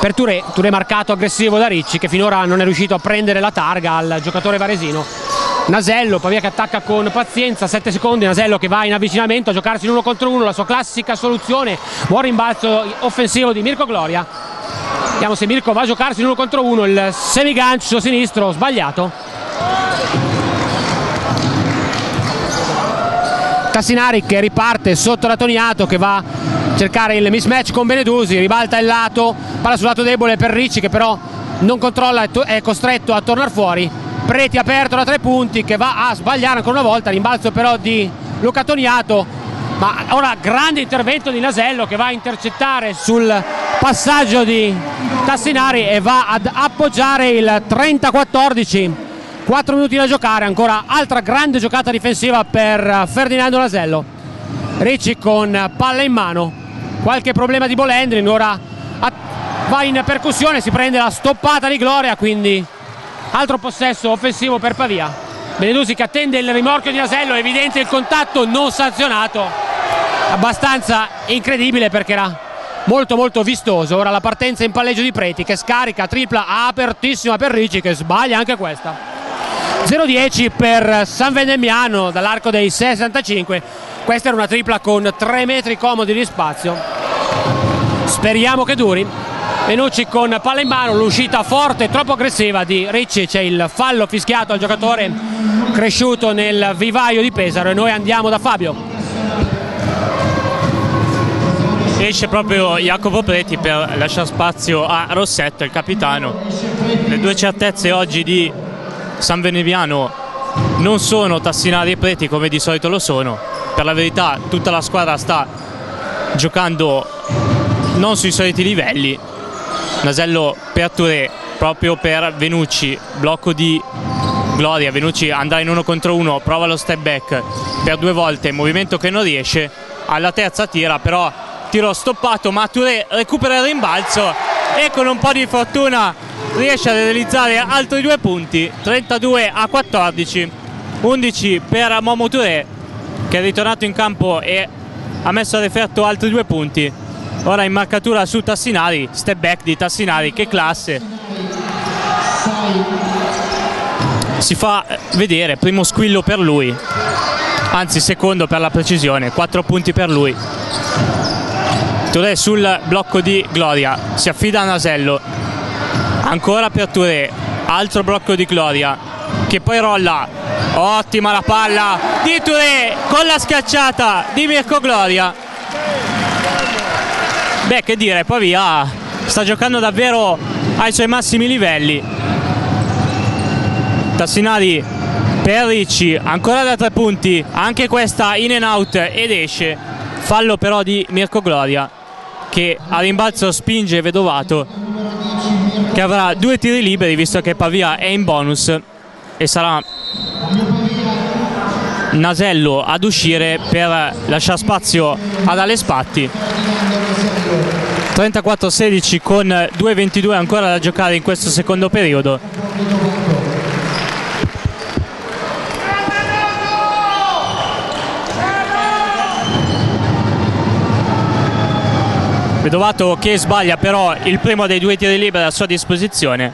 per Touré, Touré marcato aggressivo da Ricci che finora non è riuscito a prendere la targa al giocatore varesino. Nasello, Pavia che attacca con pazienza, 7 secondi, Nasello che va in avvicinamento a giocarsi in uno contro uno, la sua classica soluzione, buon rimbalzo offensivo di Mirko Gloria. Vediamo se Mirko va a giocarsi in uno contro uno, il semigancio sinistro sbagliato. Tassinari che riparte sotto la Toniato che va a cercare il mismatch con Benedusi, ribalta il lato, palla sul lato debole per Ricci che però non controlla, è costretto a tornare fuori. Preti aperto da tre punti che va a sbagliare ancora una volta, rimbalzo però di Luca Toniato, ma ora grande intervento di Nasello che va a intercettare sul passaggio di Tassinari e va ad appoggiare il 30-14 4 minuti da giocare, ancora altra grande giocata difensiva per Ferdinando Nasello. Ricci con palla in mano, qualche problema di Bolendrin, ora va in percussione, si prende la stoppata di Gloria, quindi altro possesso offensivo per Pavia. Benedusi che attende il rimorchio di Nasello, evidente il contatto non sanzionato, abbastanza incredibile perché era molto molto vistoso. Ora la partenza in palleggio di Preti che scarica, tripla apertissima per Ricci che sbaglia anche questa. 0-10 per San Vendemiano dall'arco dei 65. Questa era una tripla con 3 metri comodi di spazio. Speriamo che duri. Venucci con palla in mano, l'uscita forte, troppo aggressiva di Ricci, c'è il fallo fischiato al giocatore cresciuto nel vivaio di Pesaro e noi andiamo da Fabio esce proprio Jacopo Preti per lasciare spazio a Rossetto, il capitano. Le due certezze oggi di San Veneviano non sono Tassinari e Preti come di solito lo sono. Per la verità tutta la squadra sta giocando non sui soliti livelli. Nasello per Touré, proprio per Venucci, blocco di Gloria, Venucci andrà in uno contro uno, prova lo step back per due volte, movimento che non riesce, alla terza tira però tiro stoppato ma Touré recupera il rimbalzo e con un po' di fortuna riesce a realizzare altri due punti 32 a 14 11 per Momo Touré che è ritornato in campo e ha messo ad effetto altri due punti ora in marcatura su Tassinari step back di Tassinari che classe. Si fa vedere primo squillo per lui anzi secondo per la precisione 4 punti per lui. Touré sul blocco di Gloria si affida a Nasello. Ancora per Touré altro blocco di Gloria che poi rolla. Ottima la palla di Touré con la schiacciata di Mirko Gloria beh che dire poi via sta giocando davvero ai suoi massimi livelli. Tassinari per Ricci ancora da tre punti anche questa in and out ed esce. Fallo però di Mirko Gloria che a rimbalzo spinge Vedovato che avrà due tiri liberi visto che Pavia è in bonus e sarà Nasello ad uscire per lasciare spazio ad Ale Spatti 34-16 con 2-22 ancora da giocare in questo secondo periodo. Vedovato che sbaglia però il primo dei due tiri liberi a sua disposizione.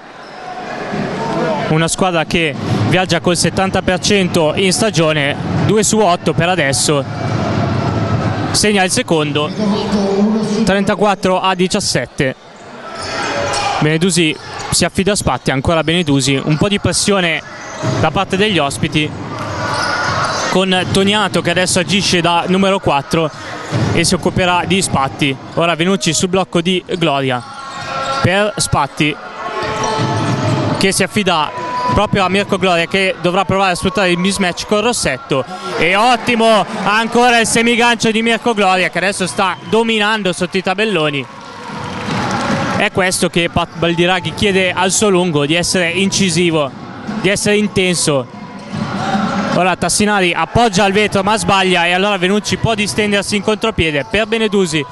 Una squadra che viaggia col 70% in stagione 2 su 8 per adesso segna il secondo. 34 a 17 Benedusi si affida a Spatti ancora Benedusi. Un po' di pressione da parte degli ospiti. Con Toniato che adesso agisce da numero 4 e si occuperà di Spatti. Ora Venucci sul blocco di Gloria. Per Spatti che si affida proprio a Mirko Gloria che dovrà provare a sfruttare il mismatch con Rossetto e ottimo ancora il semigancio di Mirko Gloria che adesso sta dominando sotto i tabelloni è questo che Pat Baldiraghi chiede al suo lungo di essere incisivo di essere intenso Ora Tassinari appoggia al vetro ma sbaglia e allora Venucci può distendersi in contropiede per Benedusi.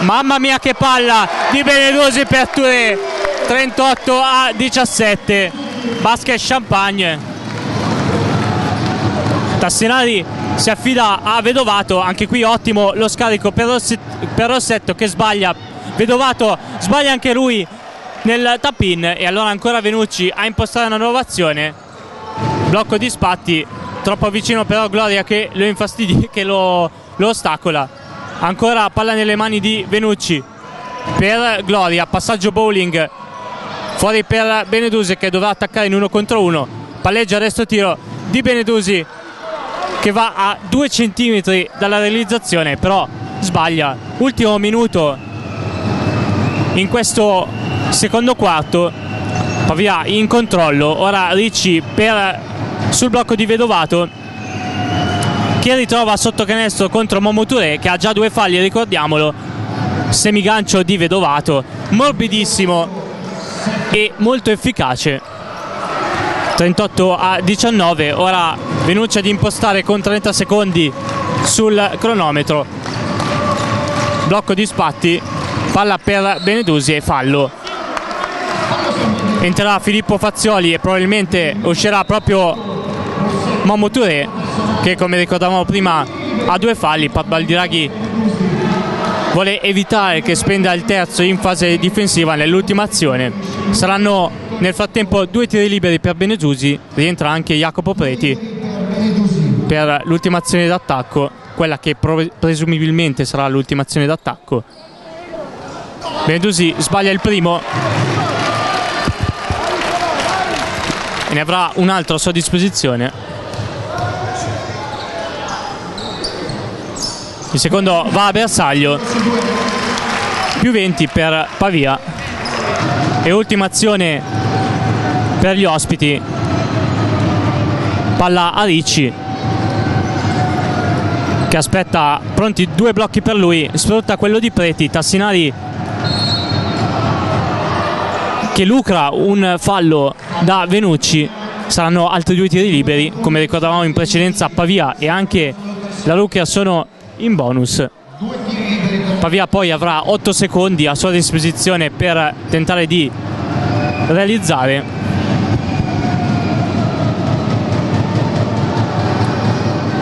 Mamma mia che palla di Benedusi per Touré. 38 a 17. Basket Champagne. Tassinari si affida a Vedovato, anche qui ottimo lo scarico per, Rossetto che sbaglia. Vedovato sbaglia anche lui nel tap-in e allora ancora Venucci a impostare una nuova azione blocco di Spatti troppo vicino però Gloria che lo infastidi che lo, lo ostacola ancora palla nelle mani di Venucci per Gloria passaggio bowling fuori per Benedusi che dovrà attaccare in uno contro uno. Palleggia resto tiro di Benedusi che va a due centimetri dalla realizzazione però sbaglia. Ultimo minuto in questo secondo quarto. Pavia in controllo. Ora Ricci per sul blocco di Vedovato che ritrova sotto canestro contro Momo Touré che ha già due falli ricordiamolo. Semigancio di Vedovato. Morbidissimo e molto efficace. 38 a 19 ora Venucci ad impostare con 30 secondi sul cronometro. Blocco di Spatti palla per Benedusi e fallo. Entrerà Filippo Fazioli e probabilmente uscirà proprio Momo Touré che come ricordavamo prima ha due falli, Pat Baldiraghi vuole evitare che spenda il terzo in fase difensiva nell'ultima azione. Saranno nel frattempo due tiri liberi per Benedusi, rientra anche Jacopo Preti per l'ultima azione d'attacco, quella che presumibilmente sarà l'ultima azione d'attacco. Benedusi sbaglia il primo ne avrà un altro a sua disposizione. Il secondo va a bersaglio. Più 20 per Pavia. E ultima azione per gli ospiti. Palla a Ricci che aspetta pronti due blocchi per lui. Sfrutta quello di Preti Tassinari che lucra un fallo da Venucci. Saranno altri due tiri liberi. Come ricordavamo in precedenza Pavia e anche la Lucchia sono in bonus. Pavia poi avrà 8 secondi a sua disposizione per tentare di realizzare.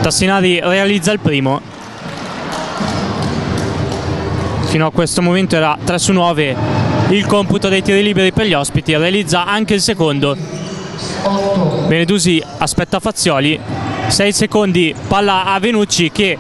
Tassinari realizza il primo. Fino a questo momento era 3 su 9 il computo dei tiri liberi per gli ospiti, realizza anche il secondo. Benedusi aspetta Fazioli, 6 secondi, palla a Venucci che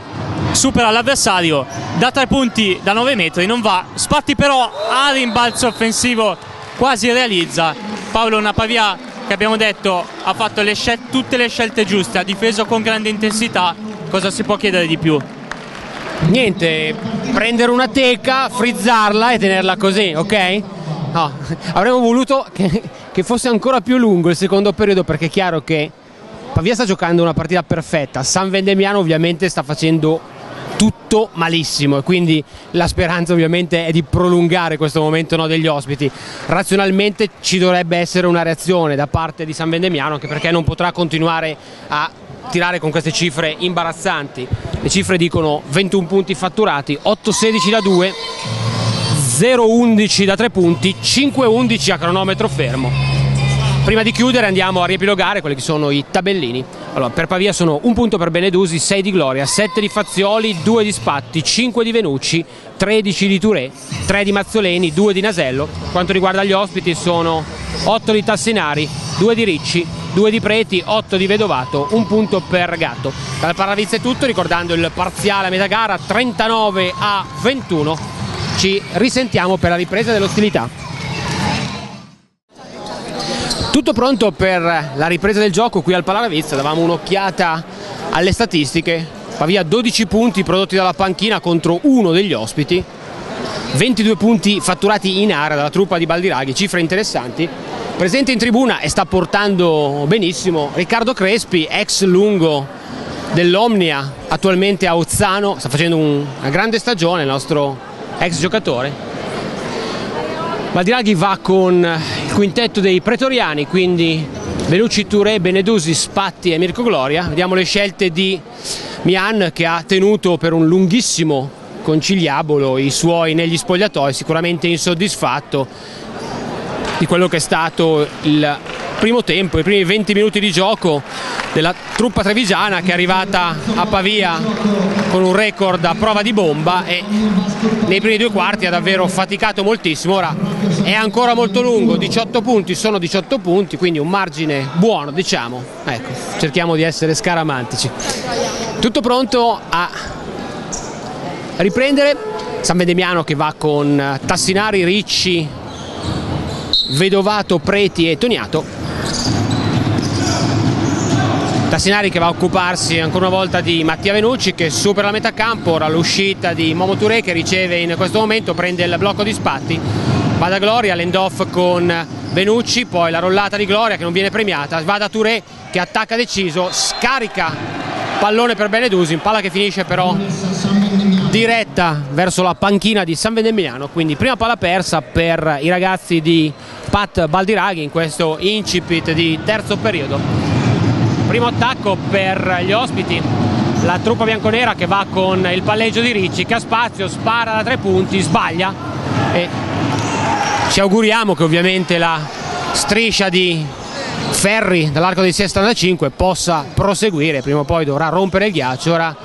supera l'avversario da tre punti da 9 metri, non va, Spatti però a rimbalzo offensivo quasi realizza, Paolo Napavia che abbiamo detto ha fatto le tutte le scelte giuste, ha difeso con grande intensità, cosa si può chiedere di più? Niente, prendere una teca, frizzarla e tenerla così, ok? No, avremmo voluto che, che fosse ancora più lungo il secondo periodo perché è chiaro che Pavia sta giocando una partita perfetta, San Vendemiano ovviamente sta facendo tutto malissimo e quindi la speranza ovviamente è di prolungare questo momento no, degli ospiti. Razionalmente ci dovrebbe essere una reazione da parte di San Vendemiano anche perché non potrà continuare a tirare con queste cifre imbarazzanti. Le cifre dicono 21 punti fatturati, 8-16 da 2, 0-11 da 3 punti, 5-11 a cronometro fermo. Prima di chiudere andiamo a riepilogare quelli che sono i tabellini. Allora, per Pavia sono un punto per Benedusi, 6 di Gloria, 7 di Fazioli, 2 di Spatti, 5 di Venucci, 13 di Touré, 3 di Mazzoleni, 2 di Nasello. Quanto riguarda gli ospiti sono 8 di Tassinari, 2 di Ricci, 2 di Preti, 8 di Vedovato, un punto per Gatto. Dal Paravizza è tutto, ricordando il parziale a metà gara 39 a 21. Ci risentiamo per la ripresa dell'ostilità. Tutto pronto per la ripresa del gioco qui al Palaravizza, davamo un'occhiata alle statistiche, Pavia 12 punti prodotti dalla panchina contro uno degli ospiti, 22 punti fatturati in area dalla truppa di Baldiraghi, cifre interessanti. Presente in tribuna e sta portando benissimo Riccardo Crespi, ex lungo dell'Omnia, attualmente a Ozzano, sta facendo una grande stagione il nostro ex giocatore. Baldiraghi va con quintetto dei pretoriani, quindi Venucci, Touré, Benedusi, Spatti e Mirko Gloria. Vediamo le scelte di Mian che ha tenuto per un lunghissimo conciliabolo i suoi negli spogliatoi, sicuramente insoddisfatto di quello che è stato il primo tempo, i primi 20 minuti di gioco della truppa trevigiana che è arrivata a Pavia con un record a prova di bomba e nei primi due quarti ha davvero faticato moltissimo, ora è ancora molto lungo, 18 punti sono 18 punti, quindi un margine buono diciamo, ecco, cerchiamo di essere scaramantici. Tutto pronto a riprendere, San Vendemiano che va con Tassinari, Ricci, Vedovato, Preti e Toniato Tassinari che va a occuparsi ancora una volta di Mattia Venucci che supera la metà campo, ora l'uscita di Momo Touré che riceve in questo momento, prende il blocco di Spatti, va da Gloria, l'end-off con Venucci, poi la rollata di Gloria che non viene premiata, va da Touré che attacca deciso, scarica pallone per Benedusi, palla che finisce però diretta verso la panchina di San Vendemiano, quindi prima palla persa per i ragazzi di Pat Baldiraghi in questo incipit di terzo periodo primo attacco per gli ospiti la truppa bianconera che va con il palleggio di Ricci che ha spazio, spara da tre punti, sbaglia e ci auguriamo che ovviamente la striscia di Ferri dall'arco di 65 possa proseguire, prima o poi dovrà rompere il ghiaccio. Ora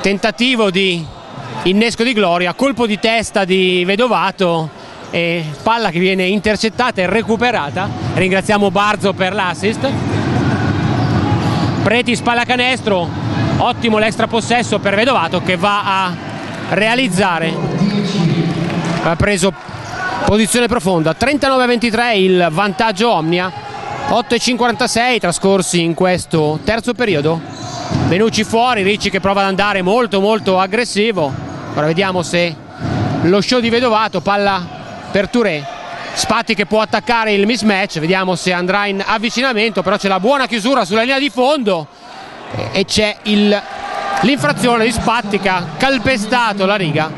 tentativo di innesco di Gloria, colpo di testa di Vedovato e palla che viene intercettata e recuperata. Ringraziamo Barzo per l'assist. Preti spalla canestro, ottimo l'extra possesso per Vedovato che va a realizzare. Ha preso posizione profonda, 39-23 il vantaggio Omnia, 8-56 trascorsi in questo terzo periodo. Benucci fuori, Ricci che prova ad andare molto molto aggressivo. Ora vediamo se lo show di Vedovato, palla per Touré. Spatti che può attaccare il mismatch, vediamo se andrà in avvicinamento, però c'è la buona chiusura sulla linea di fondo e c'è l'infrazione di Spatti che ha calpestato la riga.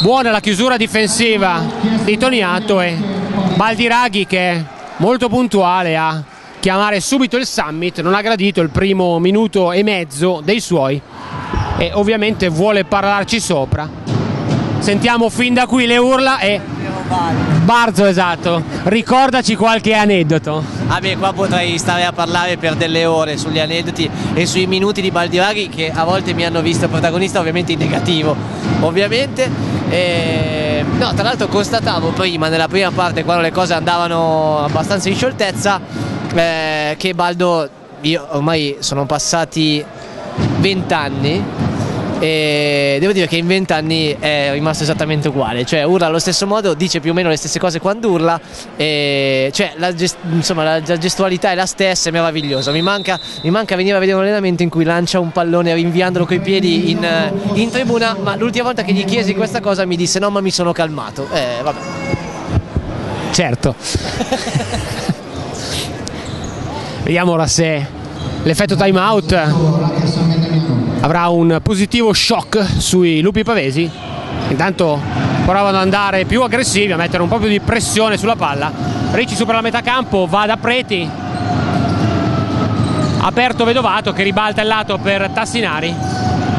Buona la chiusura difensiva di Toniato e Baldiraghi che è molto puntuale a chiamare subito il summit, non ha gradito il primo minuto e mezzo dei suoi e ovviamente vuole parlarci sopra. Sentiamo fin da qui le urla e Barzo esatto, ricordaci qualche aneddoto. Ah qua potrei stare a parlare per delle ore sugli aneddoti e sui minuti di Baldiraghi che a volte mi hanno visto protagonista ovviamente in negativo, ovviamente. E... No, tra l'altro constatavo prima, nella prima parte, quando le cose andavano abbastanza in scioltezza, eh, che Baldo, io ormai sono passati 20 anni e devo dire che in 20 anni è rimasto esattamente uguale, cioè urla allo stesso modo, dice più o meno le stesse cose quando urla, e cioè la, gest- insomma, la, la, gestualità è la stessa, è meravigliosa. Mi manca, mi manca venire a vedere un allenamento in cui lancia un pallone rinviandolo coi piedi in, in tribuna, ma l'ultima volta che gli chiesi questa cosa mi disse no ma mi sono calmato. Eh, vabbè. Certo. Vediamo ora se l'effetto time out avrà un positivo shock sui lupi pavesi. Intanto provano ad andare più aggressivi, a mettere un po' più di pressione sulla palla. Ricci supera la metà campo, va da Preti. Aperto Vedovato che ribalta il lato per Tassinari.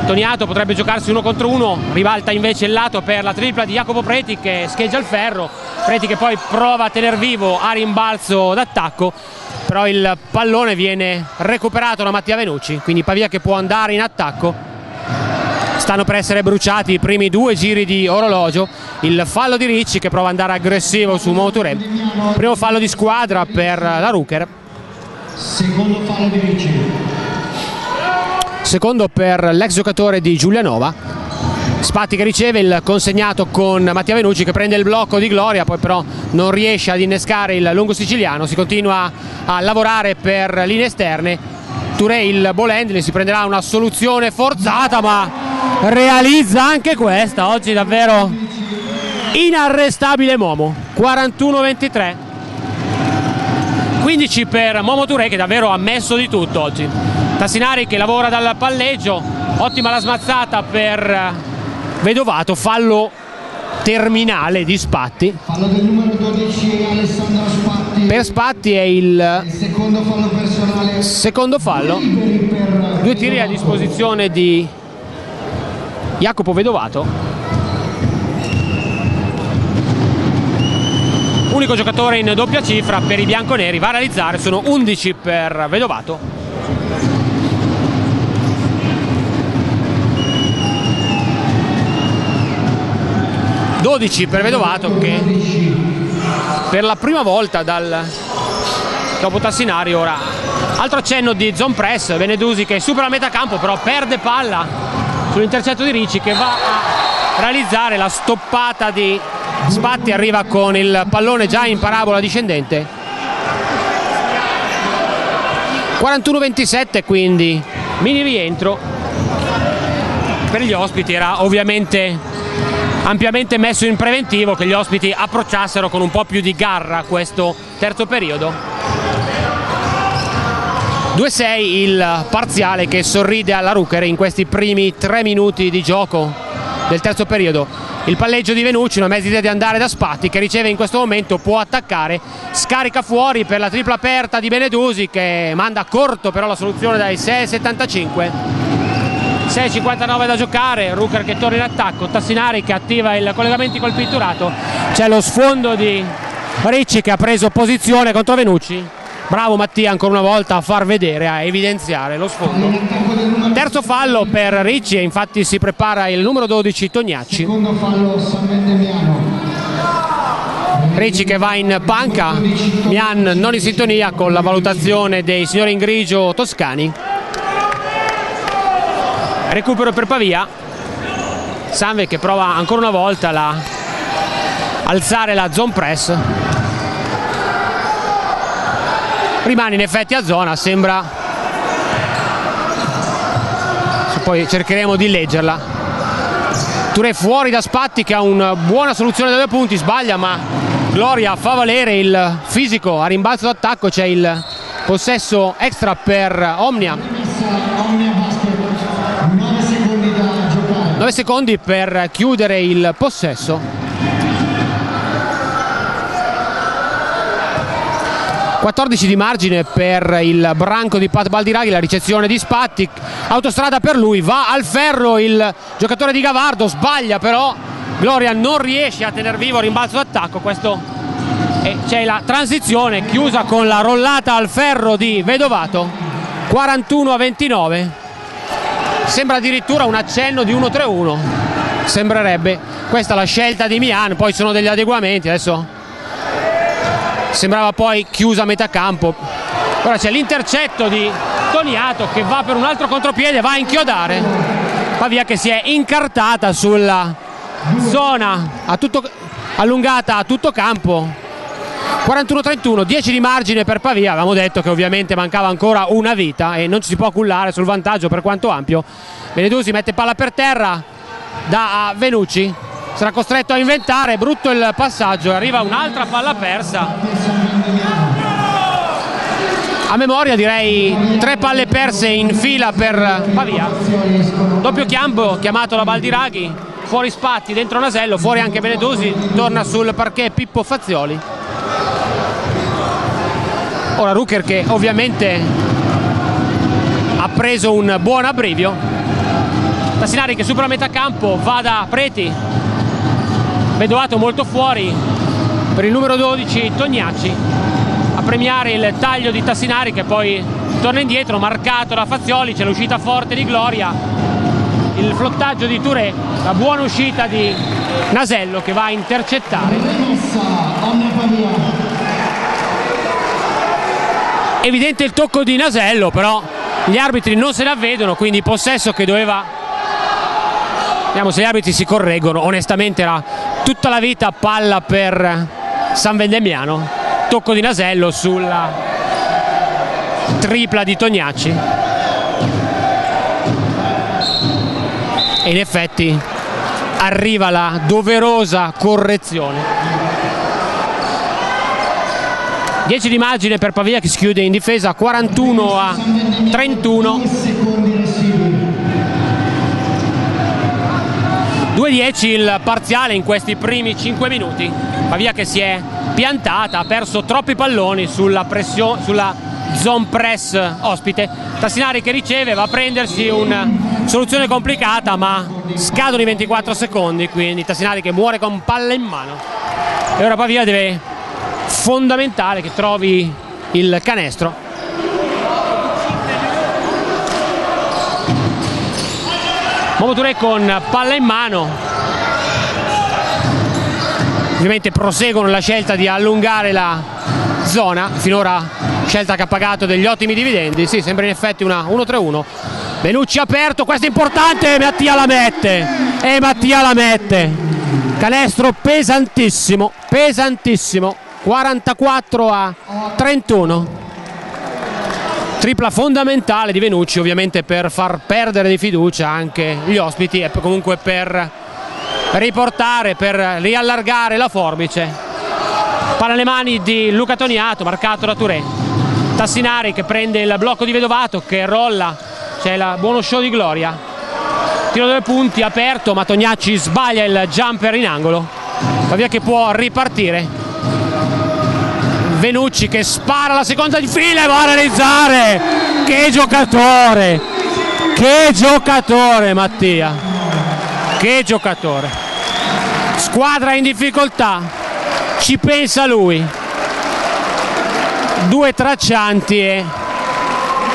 Toniato potrebbe giocarsi uno contro uno, ribalta invece il lato per la tripla di Jacopo Preti che scheggia il ferro. Preti che poi prova a tener vivo a rimbalzo d'attacco però il pallone viene recuperato da Mattia Venucci, quindi Pavia che può andare in attacco. Stanno per essere bruciati i primi due giri di orologio, il fallo di Ricci che prova ad andare aggressivo su Moture, primo fallo di squadra per la Rucker. Secondo fallo di Ricci. Secondo per l'ex giocatore di Giulianova Spatti che riceve il consegnato con Mattia Venucci che prende il blocco di Gloria, poi però non riesce ad innescare il lungo siciliano, si continua a lavorare per linee esterne. Touré il Bolendli si prenderà una soluzione forzata ma realizza anche questa, oggi davvero inarrestabile Momo, 41-23. 15 per Momo Touré che davvero ha messo di tutto oggi. Tassinari che lavora dal palleggio, ottima la smazzata per Vedovato, fallo terminale di Spatti. Fallo del numero 12 Alessandro Spatti. Per Spatti è il, il secondo fallo personale. Secondo fallo. Due tiri a disposizione di Jacopo Vedovato. Unico giocatore in doppia cifra per i bianconeri, va a realizzare, sono 11 per Vedovato. 12 per Vedovato che per la prima volta dal dopo Tassinari ora altro accenno di zone press Venedusi che supera metà campo però perde palla sull'intercetto di Ricci che va a realizzare la stoppata di Spatti arriva con il pallone già in parabola discendente. 41-27 quindi mini rientro. Per gli ospiti era ovviamente ampiamente messo in preventivo che gli ospiti approcciassero con un po' più di garra questo terzo periodo. 2-6 il parziale che sorride alla Rucker in questi primi tre minuti di gioco del terzo periodo. Il palleggio di Venucci, una mezza idea di andare da Spatti che riceve in questo momento, può attaccare, scarica fuori per la tripla aperta di Benedusi che manda corto però la soluzione dai 6,75 6.59 da giocare, Rucker che torna in attacco, Tassinari che attiva il collegamento col pitturato, c'è lo sfondo di Ricci che ha preso posizione contro Venucci, Bravo Mattia ancora una volta a far vedere, a evidenziare lo sfondo. Terzo fallo per Ricci e infatti si prepara il numero 12 Tognacci. Secondo fallo San. Ricci che va in panca, Mian non in sintonia con la valutazione dei signori in grigio toscani. Recupero per Pavia. Sanve che prova ancora una volta a alzare la zone press. Rimane in effetti a zona, sembra... Poi cercheremo di leggerla. Touré fuori da Spatti che ha una buona soluzione da due punti, sbaglia ma Gloria fa valere il fisico a rimbalzo d'attacco, c'è il possesso extra per Omnia. 9 secondi per chiudere il possesso. 14 di margine per il branco di Pat Baldiraghi, la ricezione di Spatti, autostrada per lui, va al ferro il giocatore di Gavardo, sbaglia però. Gloria non riesce a tenere vivo il rimbalzo d'attacco, questo c'è la transizione chiusa con la rollata al ferro di Vedovato, 41 a 29, sembra addirittura un accenno di 1-3-1, sembrerebbe, questa è la scelta di Mian, poi sono degli adeguamenti, adesso sembrava poi chiusa a metà campo. Ora c'è l'intercetto di Toniato che va per un altro contropiede va a inchiodare. Pavia che si è incartata sulla zona a tutto, allungata a tutto campo 41-31 10 di margine per Pavia avevamo detto che ovviamente mancava ancora una vita e non ci si può cullare sul vantaggio per quanto ampio Benedusi mette palla per terra da Venucci sarà costretto a inventare, brutto il passaggio, arriva un'altra palla persa. A memoria direi tre palle perse in fila per Pavia. Doppio chiambo chiamato da Baldiraghi, fuori Spatti, dentro Nasello, fuori anche Benedosi, torna sul parquet Pippo Fazioli. Ora Rucker che ovviamente ha preso un buon abbrivio. Tassinari che supera metà campo, va da Preti, Vedovato molto fuori per il numero 12 Tognacci. A premiare il taglio di Tassinari che poi torna indietro marcato da Fazioli c'è l'uscita forte di Gloria. Il flottaggio di Touré la buona uscita di Nasello che va a intercettare evidente il tocco di Nasello però gli arbitri non se la vedono quindi possesso che doveva Vediamo se gli arbitri si correggono. Onestamente era tutta la vita palla per San Vendemiano. Tocco di Nasello sulla tripla di Tognacci. E in effetti arriva la doverosa correzione 10 di margine per Pavia che si chiude in difesa 41 a 31 2-10 il parziale in questi primi 5 minuti. Pavia che si è piantata, ha perso troppi palloni sulla, pressione, sulla zone press ospite. Tassinari che riceve, va a prendersi una soluzione complicata ma scadono i 24 secondi, quindi Tassinari che muore con palla in mano. E ora Pavia deve fondamentale che trovi il canestro. Momo Touré con palla in mano. Ovviamente proseguono la scelta di allungare la zona. Finora scelta che ha pagato degli ottimi dividendi. Sì sembra in effetti una 1-3-1 Benucci aperto questo è importante Mattia la mette. E Mattia la mette. Canestro pesantissimo pesantissimo 44 a 31 tripla fondamentale di Venucci ovviamente per far perdere di fiducia anche gli ospiti e comunque per riportare, per riallargare la forbice. Palla alle mani di Luca Toniato marcato da Touré. Tassinari che prende il blocco di Vedovato che rolla. C'è il buono show di Gloria. Tiro due punti aperto ma Tognacci sbaglia il jumper in angolo. Va via che può ripartire Venucci che spara la seconda di fila e va a realizzare. Che giocatore. Che giocatore Mattia. Che giocatore. Squadra in difficoltà. Ci pensa lui. Due traccianti e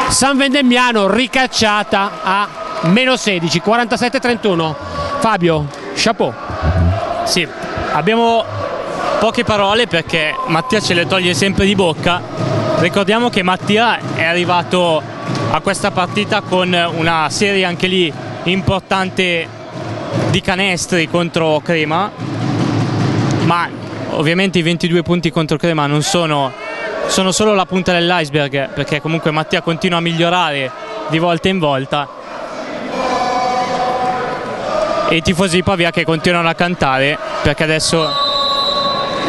San Vendemmiano ricacciata a meno 16, 47-31. Fabio, chapeau. Sì, abbiamo poche parole perché Mattia ce le toglie sempre di bocca. Ricordiamo che Mattia è arrivato a questa partita con una serie anche lì importante di canestri contro Crema, ma ovviamente i 22 punti contro Crema non sono, sono solo la punta dell'iceberg perché comunque Mattia continua a migliorare di volta in volta e i tifosi di Pavia che continuano a cantare perché adesso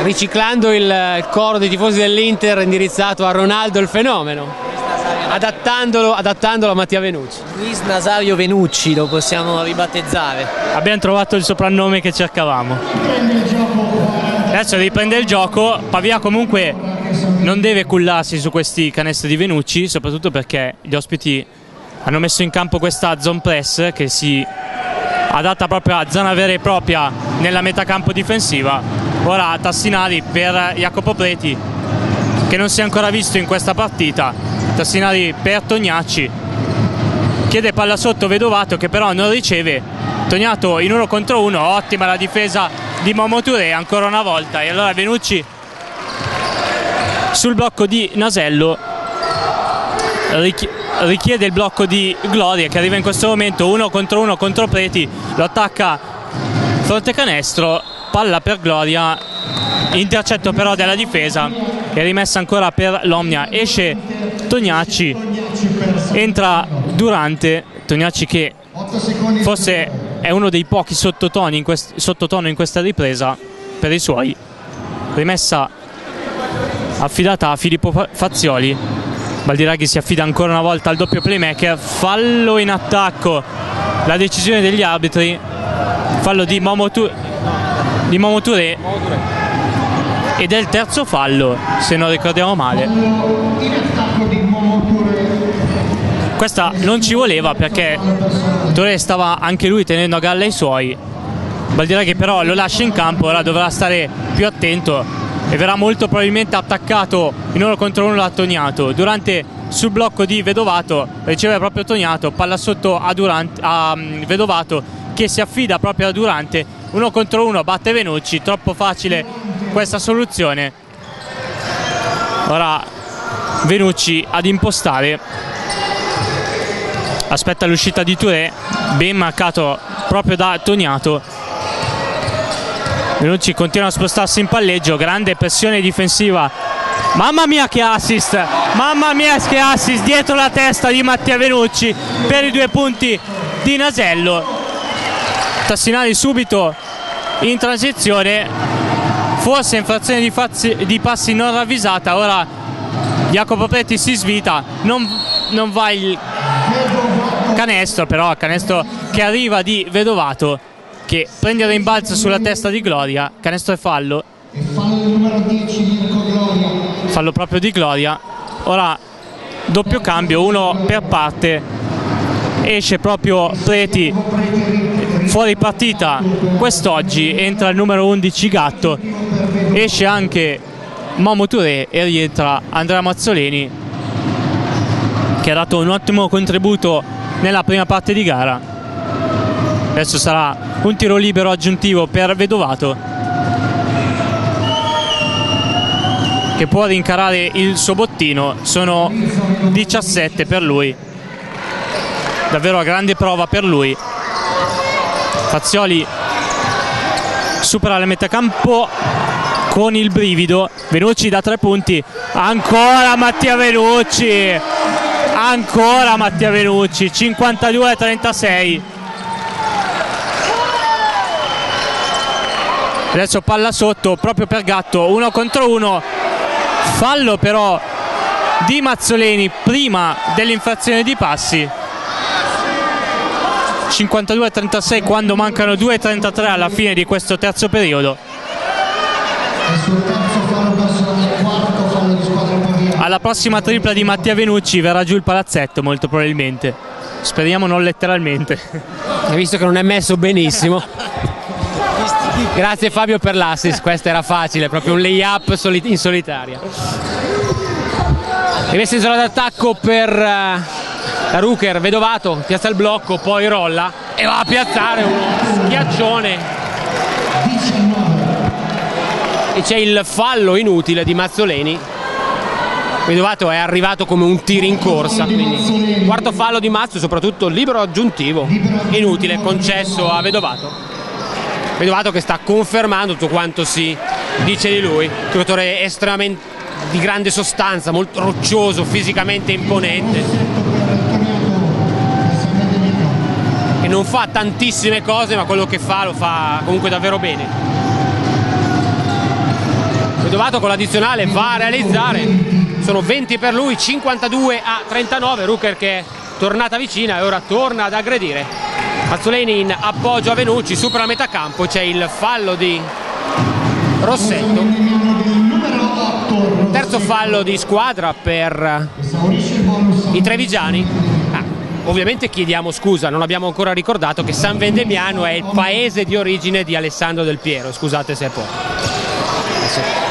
Riciclando il coro dei tifosi dell'Inter indirizzato a Ronaldo il fenomeno, adattandolo, adattandolo a Mattia Venucci. Luis Nasario Venucci lo possiamo ribattezzare. abbiamo trovato il soprannome che cercavamo. Adesso riprende il gioco, Pavia comunque non deve cullarsi su questi canestri di Venucci, soprattutto perché gli ospiti hanno messo in campo questa zone press che si adatta proprio a zona vera e propria nella metà campo difensiva. Ora Tassinari per Jacopo Preti che non si è ancora visto in questa partita. Tassinari per Tognacci. Chiede palla sotto Vedovato che però non riceve. Tognato in uno contro uno, ottima la difesa di Momo Touré ancora una volta. E allora Venucci sul blocco di Nasello. Richi- richiede il blocco di Gloria che arriva in questo momento uno contro uno contro Preti. Lo attacca fronte canestro palla per Gloria intercetto però della difesa e rimessa ancora per l'Omnia. Esce Tognacci entra Durante Tognacci che forse è uno dei pochi sottotoni in quest- sottotono in questa ripresa per i suoi. Rimessa affidata a Filippo Fa- Fazioli. Baldiraghi si affida ancora una volta al doppio playmaker. Fallo in attacco. La decisione degli arbitri. Fallo di Momo, Tu- di Momo Touré ed è il terzo fallo se non ricordiamo male. Questa non ci voleva perché Touré stava anche lui tenendo a galla i suoi. Baldiraghi però lo lascia in campo ora dovrà stare più attento e verrà molto probabilmente attaccato in uno contro uno da Tognato. Durante sul blocco di Vedovato riceve proprio Tognato palla sotto a, Durante, a mm, Vedovato che si affida proprio a Durante uno contro uno batte Venucci troppo facile questa soluzione. Ora Venucci ad impostare. Aspetta l'uscita di Touré ben marcato proprio da Tognato Venucci continua a spostarsi in palleggio grande pressione difensiva. Mamma mia che assist mamma mia che assist dietro la testa di Mattia Venucci per i due punti di Nasello. Tassinari subito in transizione forse infrazione di, fazzi- di passi non ravvisata ora Jacopo Preti si svita non, non va il canestro però canestro che arriva di Vedovato che prende il rimbalzo sulla testa di Gloria canestro e fallo fallo il numero 10 Mirko Gloria. fallo proprio di Gloria ora doppio cambio uno per parte esce proprio Preti fuori partita quest'oggi entra il numero 11 Gatto esce anche Momo Touré e rientra Andrea Mazzoleni che ha dato un ottimo contributo nella prima parte di gara. Adesso sarà un tiro libero aggiuntivo per Vedovato che può rincarare il suo bottino. Sono 17 per lui. Davvero grande prova per lui Fazioli supera la metà campo con il brivido. Venucci da tre punti. Ancora Mattia Venucci. Ancora Mattia Venucci. 52 a 36 adesso palla sotto proprio per Gatto. Uno contro uno. Fallo però di Mazzoleni prima dell'infrazione di passi 52 a 36 quando mancano 2 a 33 alla fine di questo terzo periodo alla prossima tripla di Mattia Venucci verrà giù il palazzetto molto probabilmente speriamo non letteralmente Hai visto che non è messo benissimo. Grazie Fabio per l'assist, questa era facile, proprio un layup in solitaria. rimessa in zona d'attacco per uh, la Ruker, Vedovato, piazza il blocco, poi rolla e va a piazzare uno schiaccione. E c'è il fallo inutile di Mazzoleni. Vedovato è arrivato come un tiro in corsa quindi quarto fallo di Mazzo soprattutto libero aggiuntivo inutile concesso a Vedovato. Vedovato che sta confermando tutto quanto si dice di lui giocatore estremamente di grande sostanza molto roccioso fisicamente imponente che non fa tantissime cose ma quello che fa lo fa comunque davvero bene. Vedovato con l'addizionale va a realizzare. Sono 20 per lui 52 a 39 Rucker che è tornata vicina e ora torna ad aggredire. Mazzoleni in appoggio a Venucci supera metà campo c'è il fallo di Rossetto. Terzo fallo di squadra per i trevigiani ovviamente chiediamo scusa non abbiamo ancora ricordato che San Vendemiano è il paese di origine di Alessandro Del Piero scusate se è poco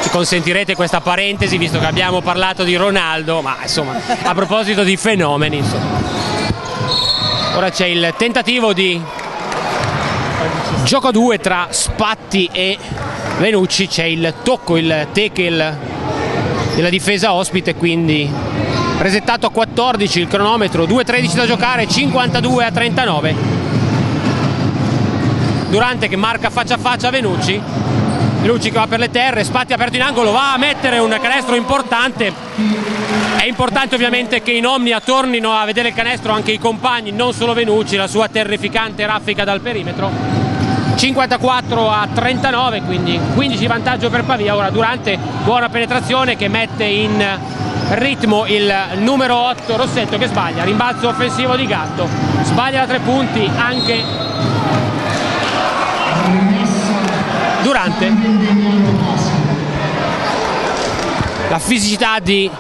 ci consentirete questa parentesi visto che abbiamo parlato di Ronaldo, ma insomma a proposito di fenomeni. Insomma. Ora c'è il tentativo di gioco a due tra Spatti e Venucci, c'è il tocco, il tackle della difesa ospite, quindi resettato a 14 il cronometro, 2.13 da giocare, 52 a 39. Durante che marca faccia a faccia Venucci Lucci che va per le terre, Spatti aperto in angolo, va a mettere un canestro importante. È importante ovviamente che in Omnia tornino a vedere il canestro anche i compagni, non solo Venucci, la sua terrificante raffica dal perimetro. 54 a 39, quindi 15 vantaggio per Pavia. Ora Durante buona penetrazione che mette in ritmo il numero 8 Rossetto che sbaglia, rimbalzo offensivo di Gatto, sbaglia da tre punti anche Durante. La fisicità di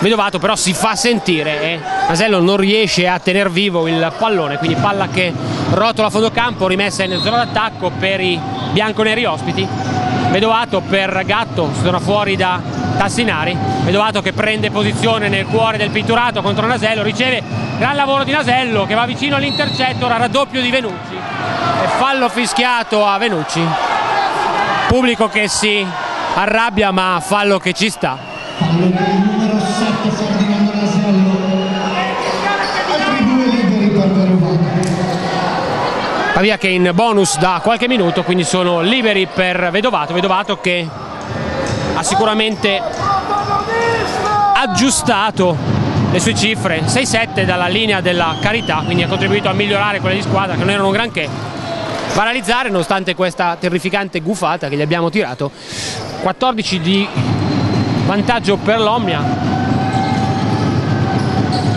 Vedovato però si fa sentire e Masello non riesce a tenere vivo il pallone quindi palla che rotola a fondo campo rimessa in zona d'attacco per i bianconeri ospiti. Vedovato per Gatto si torna fuori da Tassinari. Vedovato che prende posizione nel cuore del pitturato contro Nasello riceve gran lavoro di Nasello che va vicino all'intercetto ora raddoppio di Venucci. E fallo fischiato a Venucci. Pubblico che si arrabbia ma fallo che ci sta. Fallo per il numero 7 Ferdinando Nasello altri due liberi per Verovato Pavia che in bonus da qualche minuto quindi sono liberi per Vedovato. Vedovato che ha sicuramente aggiustato le sue cifre 6-7 dalla linea della carità quindi ha contribuito a migliorare quelle di squadra che non erano granché. Realizzare nonostante questa terrificante gufata che gli abbiamo tirato 14 di vantaggio per l'Omnia.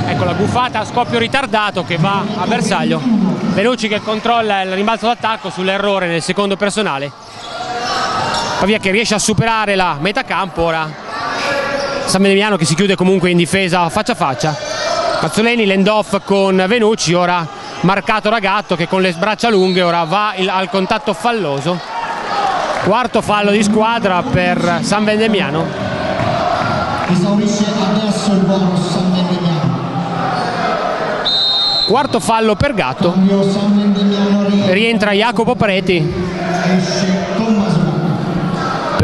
Ecco la gufata a scoppio ritardato che va a bersaglio. Venucci che controlla il rimbalzo d'attacco sull'errore nel secondo personale Pavia che riesce a superare la metà campo ora San Benemiano che si chiude comunque in difesa faccia a faccia. Mazzoleni l'end off con Venucci ora marcato Ragatto che con le braccia lunghe ora va il, al contatto falloso. Quarto fallo di squadra per San Vendemiano. Esaurisce adesso il bonus San Vendemiano quarto fallo per Gatto. Rientra Jacopo Preti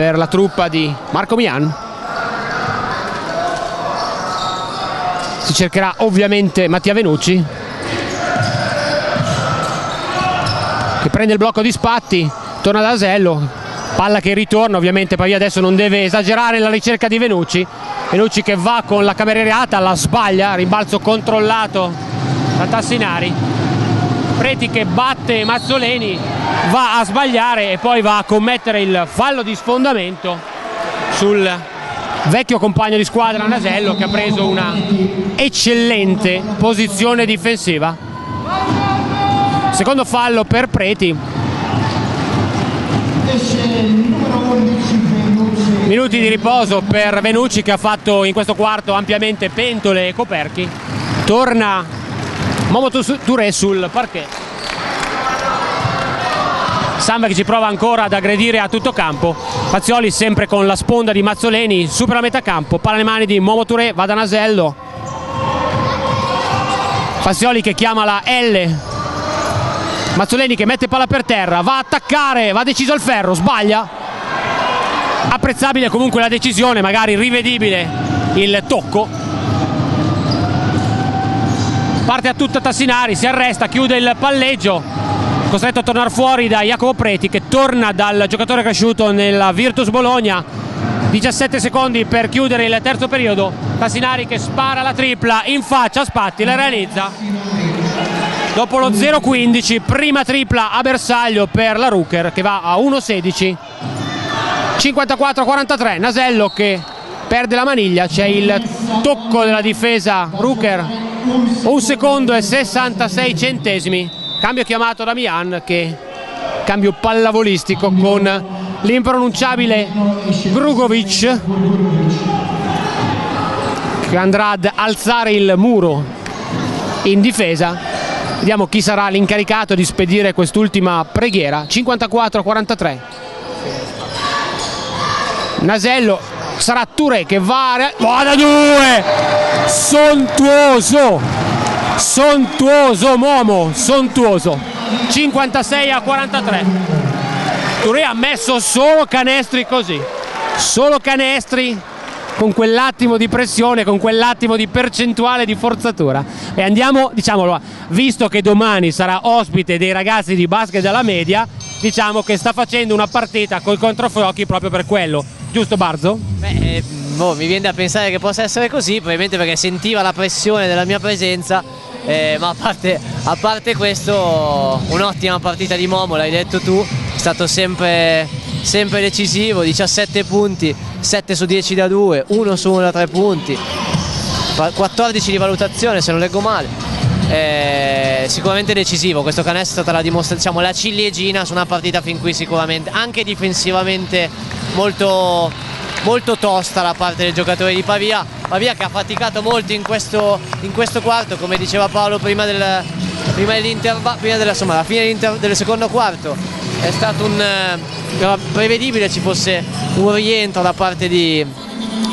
per la truppa di Marco Mian. Si cercherà ovviamente Mattia Venucci che prende il blocco di Spatti, torna da Asello, palla che ritorna, ovviamente Pavia adesso non deve esagerare la ricerca di Venucci, Venucci che va con la camereriata, la sbaglia, rimbalzo controllato da Tassinari, Preti che batte Mazzoleni, va a sbagliare e poi va a commettere il fallo di sfondamento sul vecchio compagno di squadra Nasello che ha preso una eccellente posizione difensiva. Secondo fallo per Preti. Minuti di riposo per Venucci che ha fatto in questo quarto ampiamente pentole e coperchi. Torna Momo Touré sul parquet. Samba che ci prova ancora ad aggredire a tutto campo. Fazioli sempre con la sponda di Mazzoleni supera la metà campo. Palla alle mani di Momo Touré va da Nasello. Fazioli che chiama la L. Mazzoleni che mette palla per terra va a attaccare va deciso al ferro sbaglia. Apprezzabile comunque la decisione magari rivedibile il tocco parte a tutta Tassinari si arresta chiude il palleggio. Costretto a tornare fuori da Jacopo Preti che torna dal giocatore cresciuto nella Virtus Bologna. 17 secondi per chiudere il terzo periodo. Tassinari che spara la tripla in faccia a Spatti, la realizza. Dopo lo 0-15 prima tripla a bersaglio per la Rucker che va a 1-16 54-43 Nasello che perde la maniglia c'è il tocco della difesa Rucker. Un secondo e 66 centesimi. Cambio chiamato da Mian che cambio pallavolistico con l'impronunciabile Grugovic che andrà ad alzare il muro in difesa. Vediamo chi sarà l'incaricato di spedire quest'ultima preghiera. 54-43 Nasello sarà Touré che va, va da due! Sontuoso! Sontuoso Momo, sontuoso. 56 a 43 Touré ha messo solo canestri così. Solo canestri con quell'attimo di pressione, con quell'attimo di percentuale di forzatura. E andiamo, diciamolo, visto che domani sarà ospite dei ragazzi di basket della media diciamo che sta facendo una partita col controfuochi proprio per quello giusto Barzo? Beh, eh, boh, mi viene da pensare che possa essere così probabilmente perché sentiva la pressione della mia presenza eh, ma a parte, a parte questo un'ottima partita di Momo, l'hai detto tu, è stato sempre, sempre decisivo, 17 punti, 7 su 10 da 2, 1 su 1 da 3 punti, 14 di valutazione se non leggo male. Eh, sicuramente decisivo, questo canestro è stata la diciamo, la ciliegina su una partita fin qui sicuramente, anche difensivamente molto, molto tosta da parte del giocatore di Pavia. Pavia che ha faticato molto in questo, in questo quarto come diceva Paolo prima, del, prima, prima della, insomma, alla fine del secondo quarto. È stato un eh, prevedibile ci fosse un rientro da parte di,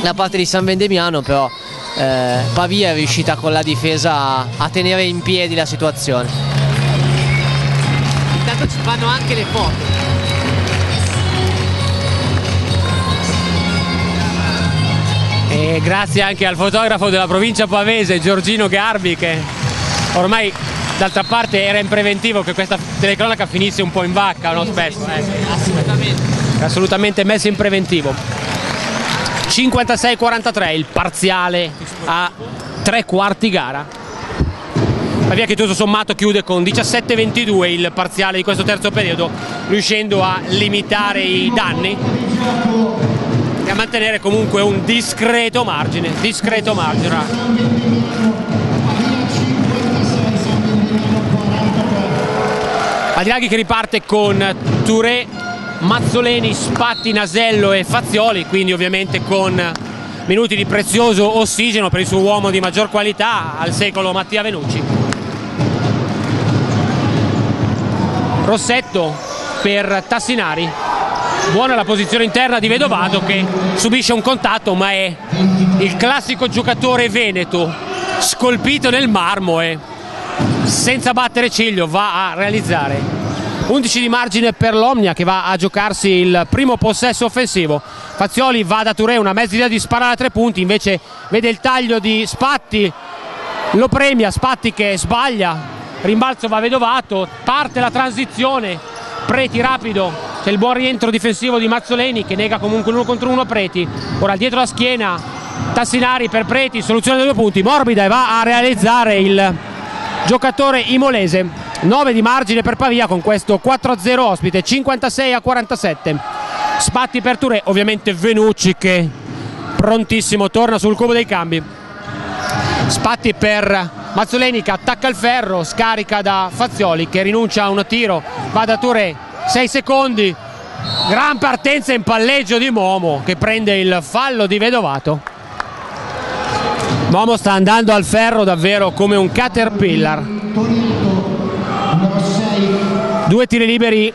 da parte di San Vendemiano però eh, Pavia è riuscita con la difesa a, a tenere in piedi la situazione. Intanto ci fanno anche le foto e grazie anche al fotografo della provincia pavese Giorgino Garbi che ormai d'altra parte era in preventivo che questa telecronaca finisse un po' in vacca no? spesso eh. assolutamente. assolutamente messo in preventivo 56-43 il parziale a tre quarti gara la via che tutto sommato chiude con 17-22 il parziale di questo terzo periodo riuscendo a limitare i danni mantenere comunque un discreto margine, discreto margine. Adiraghi che riparte con Touré, Mazzoleni, Spatti, Nasello e Fazioli, quindi ovviamente con minuti di prezioso ossigeno per il suo uomo di maggior qualità al secolo Mattia Venucci. Rossetto per Tassinari buona la posizione interna di Vedovato che subisce un contatto ma è il classico giocatore veneto scolpito nel marmo e senza battere ciglio va a realizzare 11 di margine per l'Omnia che va a giocarsi il primo possesso offensivo. Fazioli va da Touré una mezza idea di sparare a tre punti invece vede il taglio di Spatti lo premia Spatti che sbaglia rimbalzo va Vedovato parte la transizione Preti rapido c'è il buon rientro difensivo di Mazzoleni che nega comunque l'uno contro uno Preti. Ora dietro la schiena Tassinari per Preti, soluzione dei due punti, morbida e va a realizzare il giocatore imolese. 9 di margine per Pavia con questo 4-0 ospite, 56 a 47. Spatti per Touré, ovviamente Venucci che prontissimo torna sul cubo dei cambi. Spatti per Mazzoleni che attacca il ferro, scarica da Fazioli che rinuncia a un tiro, va da Touré 6 secondi. Gran partenza in palleggio di Momo che prende il fallo di Vedovato. Momo sta andando al ferro davvero come un caterpillar. Due tiri liberi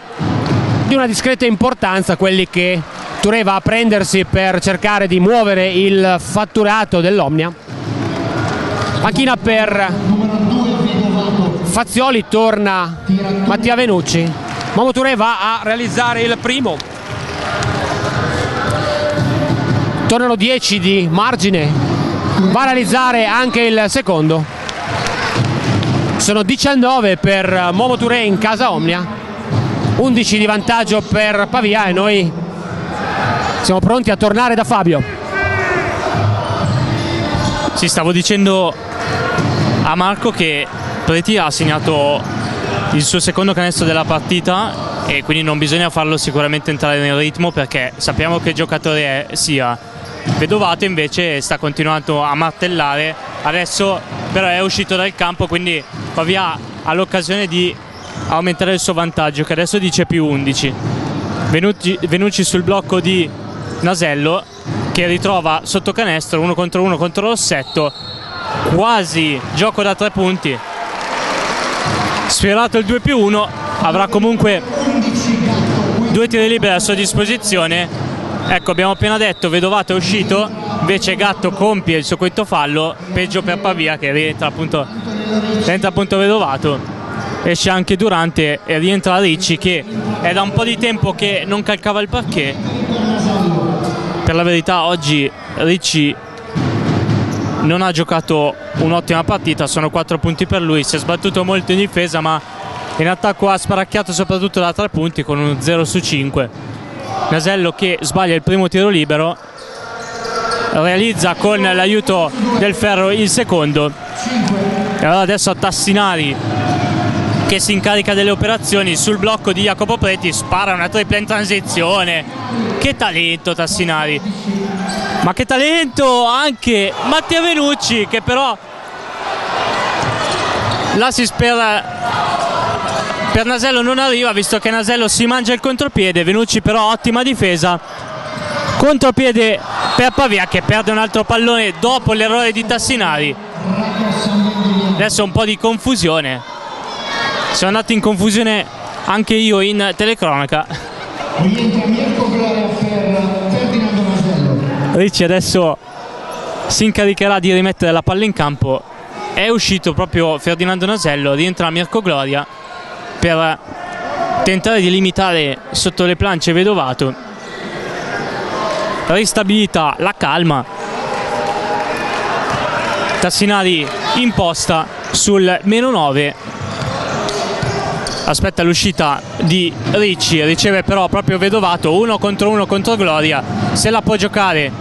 di una discreta importanza quelli che Touré va a prendersi per cercare di muovere il fatturato dell'Omnia. Macchina per Fazioli, torna Mattia Venucci. Momo Touré va a realizzare il primo. Tornano 10 di margine, va a realizzare anche il secondo. Sono 19 per Momo Touré in casa Omnia, 11 di vantaggio per Pavia e noi siamo pronti a tornare da Fabio. Sì, stavo dicendo a Marco che Preti ha segnato il suo secondo canestro della partita e quindi non bisogna farlo sicuramente entrare nel ritmo perché sappiamo che giocatore è, sia. Vedovato invece sta continuando a martellare, adesso però è uscito dal campo quindi Pavia ha l'occasione di aumentare il suo vantaggio che adesso dice più 11. Venucci, Venucci sul blocco di Nasello che ritrova sotto canestro uno contro uno contro Rossetto quasi gioco da tre punti. Sfiorato il 2 più 1 avrà comunque due tiri liberi a sua disposizione. Ecco abbiamo appena detto Vedovato è uscito invece Gatto compie il suo quinto fallo peggio per Pavia che rientra appunto, rientra appunto Vedovato. Esce anche Durante e rientra Ricci che è da un po' di tempo che non calcava il parquet. Per la verità oggi Ricci non ha giocato un'ottima partita, sono 4 punti per lui, si è sbattuto molto in difesa ma in attacco ha sparacchiato soprattutto da 3 punti con un 0 su 5. Nasello che sbaglia il primo tiro libero, realizza con l'aiuto del Ferro il secondo. E allora adesso Tassinari che si incarica delle operazioni sul blocco di Jacopo Preti, spara una tripla in transizione. Che talento Tassinari! Ma che talento anche Mattia Venucci che però l'assist per, per Nasello non arriva visto che Nasello si mangia il contropiede. Venucci però ottima difesa. Contropiede per Pavia che perde un altro pallone dopo l'errore di Tassinari. Adesso un po' di confusione. Sono andato in confusione anche io in telecronaca Ricci adesso si incaricherà di rimettere la palla in campo. È uscito proprio Ferdinando Nasello rientra Mirko Gloria per tentare di limitare sotto le planche Vedovato. Ristabilita la calma. Tassinari imposta sul meno 9 aspetta l'uscita di Ricci riceve però proprio Vedovato uno contro uno contro Gloria se la può giocare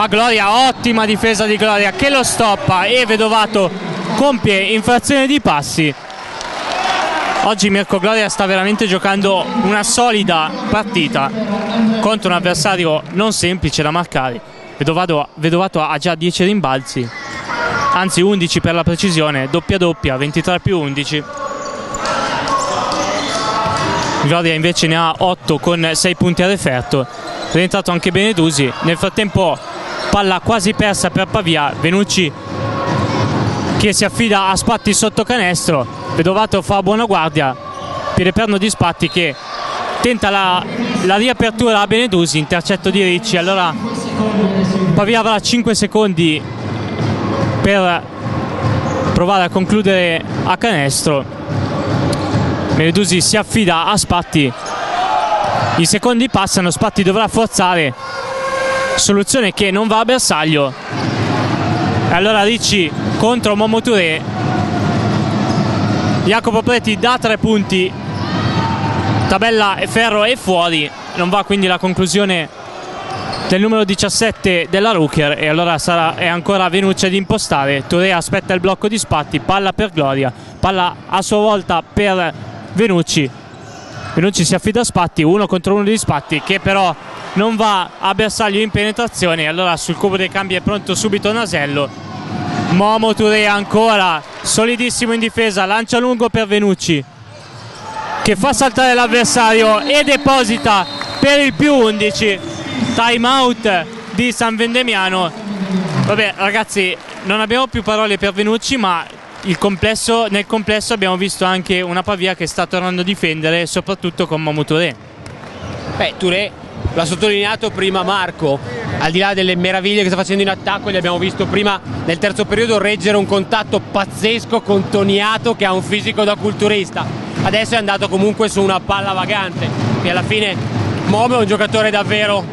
ma Gloria ottima difesa di Gloria che lo stoppa e Vedovato compie infrazione di passi. Oggi Mirko Gloria sta veramente giocando una solida partita contro un avversario non semplice da marcare. Vedovato, Vedovato ha già 10 rimbalzi anzi 11 per la precisione doppia doppia 23 più 11 Gloria invece ne ha 8 con 6 punti a referto. È rientrato anche Benedusi. Nel frattempo palla quasi persa per Pavia. Venucci che si affida a Spatti sotto canestro. Vedovato fa buona guardia piede perno di Spatti che tenta la, la riapertura a Benedusi intercetto di Ricci. Allora Pavia avrà 5 secondi per provare a concludere a canestro. Benedusi si affida a Spatti. I secondi passano Spatti dovrà forzare soluzione che non va a bersaglio. Allora Ricci contro Momo Touré. Jacopo Preti da tre punti. Tabella e Ferro è fuori. Non va quindi la conclusione del numero 17 della Rooker e allora sarà, è ancora Venucci ad impostare. Touré aspetta il blocco di Spatti. Palla per Gloria. Palla a sua volta per Venucci Venucci si affida a Spatti uno contro uno di Spatti che però non va a bersaglio in penetrazione. Allora sul cubo dei cambi è pronto subito Nasello. Momo Touré ancora solidissimo in difesa lancia lungo per Venucci che fa saltare l'avversario e deposita per il più 11 time out di San Vendemiano. Vabbè ragazzi non abbiamo più parole per Venucci ma complesso, nel complesso abbiamo visto anche una Pavia che sta tornando a difendere, soprattutto con Mamu Touré. Beh, Touré l'ha sottolineato prima Marco, al di là delle meraviglie che sta facendo in attacco, li abbiamo visto prima nel terzo periodo reggere un contatto pazzesco con Toniato che ha un fisico da culturista. Adesso è andato comunque su una palla vagante e alla fine Momo è un giocatore davvero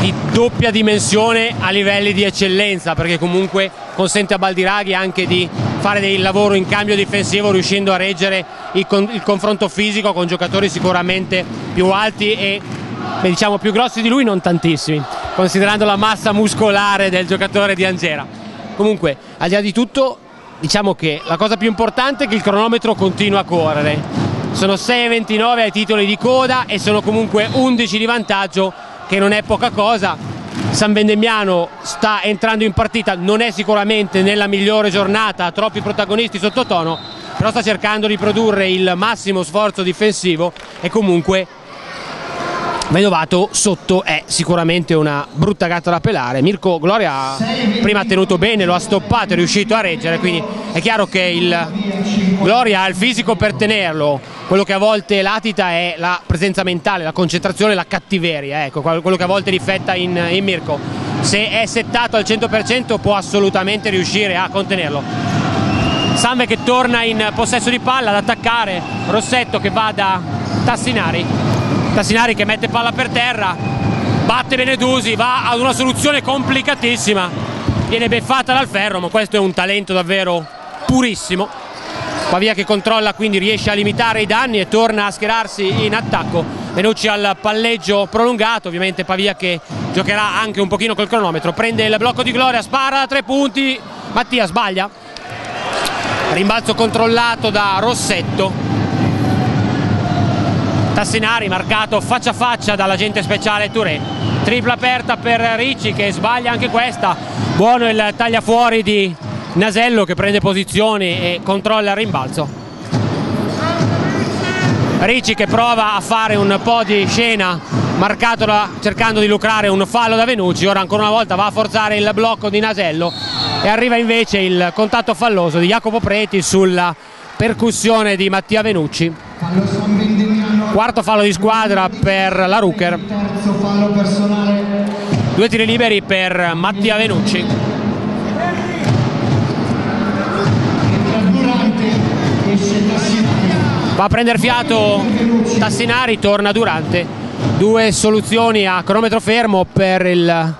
di doppia dimensione a livelli di eccellenza perché comunque consente a Baldiraghi anche di fare del lavoro in cambio difensivo riuscendo a reggere il, con, il confronto fisico con giocatori sicuramente più alti e diciamo più grossi di lui non tantissimi considerando la massa muscolare del giocatore di Angera. Comunque al di là di tutto diciamo che la cosa più importante è che il cronometro continua a correre. Sono 6,29 ai titoli di coda e sono comunque 11 di vantaggio che non è poca cosa San Vendemiano sta entrando in partita, non è sicuramente nella migliore giornata, ha troppi protagonisti sottotono, però sta cercando di produrre il massimo sforzo difensivo e comunque Vedovato sotto è sicuramente una brutta gatta da pelare. Mirko Gloria prima ha tenuto bene, lo ha stoppato, è riuscito a reggere, quindi è chiaro che il Gloria ha il fisico per tenerlo. Quello che a volte latita è la presenza mentale, la concentrazione, la cattiveria, ecco, quello che a volte difetta in, in Mirko. Se è settato al 100% può assolutamente riuscire a contenerlo. Sanve che torna in possesso di palla ad attaccare, Rossetto che va da Tassinari Tassinari che mette palla per terra, batte Benedusi, va ad una soluzione complicatissima, viene beffata dal ferro, ma questo è un talento davvero purissimo. Pavia che controlla quindi riesce a limitare i danni e torna a schierarsi in attacco. Venucci al palleggio prolungato, ovviamente Pavia che giocherà anche un pochino col cronometro, prende il blocco di Gloria, spara tre punti, Mattia sbaglia. Rimbalzo controllato da Rossetto, Tassinari marcato faccia a faccia dall'agente speciale Touré. Tripla aperta per Ricci che sbaglia anche questa. Buono il taglia fuori di Nasello che prende posizioni e controlla il rimbalzo. Ricci che prova a fare un po' di scena marcato da, cercando di lucrare un fallo da Venucci ora ancora una volta va a forzare il blocco di Nasello e arriva invece il contatto falloso di Jacopo Preti sulla percussione di Mattia Venucci. Quarto fallo di squadra per la Rucker. Due tiri liberi per Mattia Venucci va a prendere fiato Tassinari torna Durante due soluzioni a cronometro fermo per il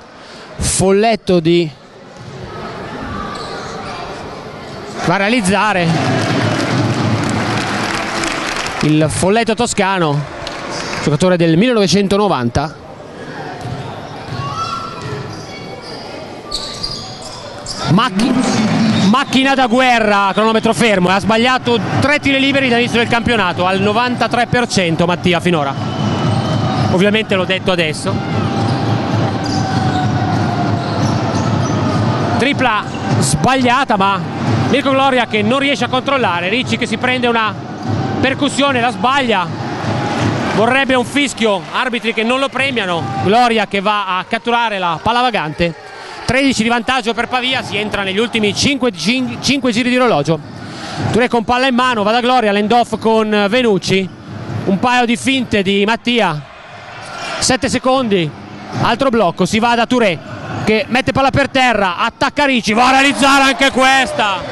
folletto di va a realizzare il folletto toscano, giocatore del 1990. Macchi macchina da guerra, cronometro fermo, ha sbagliato tre tiri liberi dall'inizio del campionato, al 93% Mattia finora. Ovviamente l'ho detto adesso. Tripla sbagliata ma Mirko Gloria che non riesce a controllare, Ricci che si prende una percussione la sbaglia. Vorrebbe un fischio arbitri che non lo premiano. Gloria che va a catturare la palla vagante 13 di vantaggio per Pavia si entra negli ultimi 5, 5 giri di orologio. Touré con palla in mano va da Gloria l'end off con Venucci. Un paio di finte di Mattia. 7 secondi altro blocco si va da Touré che mette palla per terra attacca Ricci va a realizzare anche questa.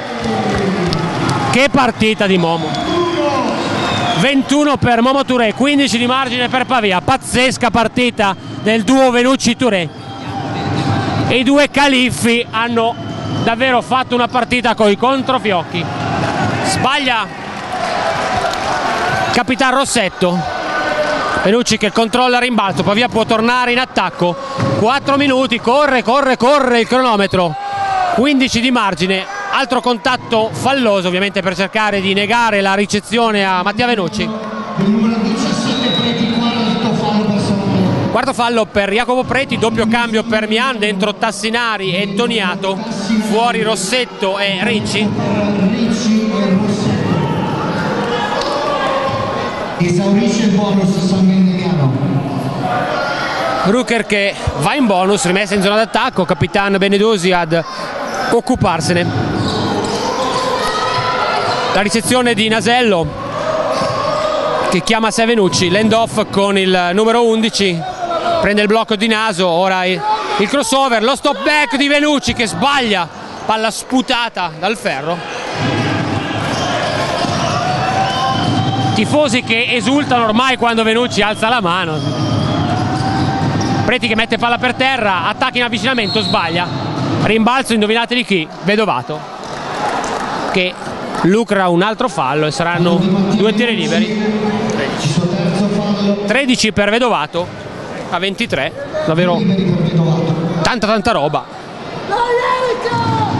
Che partita di Momo. 21 per Momo Touré, 15 di margine per Pavia, pazzesca partita del duo Venucci-Touré. I due califfi hanno davvero fatto una partita con i controfiocchi. Sbaglia Capitan Rossetto. Venucci che controlla rimbalzo, Pavia può tornare in attacco. 4 minuti, corre, corre, corre il cronometro. 15 di margine, altro contatto falloso ovviamente per cercare di negare la ricezione a Mattia Venucci quarto fallo per Jacopo Preti doppio cambio per Mian dentro Tassinari e Toniato fuori Rossetto e Ricci. Esaurisce il bonus San Rucker che va in bonus rimessa in zona d'attacco capitano Benedosi ad occuparsene. La ricezione di Nasello che chiama Sevenucci, l'end off con il numero 11, prende il blocco di Naso, ora il, crossover, lo stop back di Venucci che sbaglia, palla sputata dal ferro. Tifosi che esultano ormai quando Venucci alza la mano. Preti che mette palla per terra, attacca in avvicinamento, sbaglia. Rimbalzo, indovinate di chi? Vedovato. Che lucra un altro fallo e saranno due tiri liberi. 13 per Vedovato a 23, davvero tanta tanta roba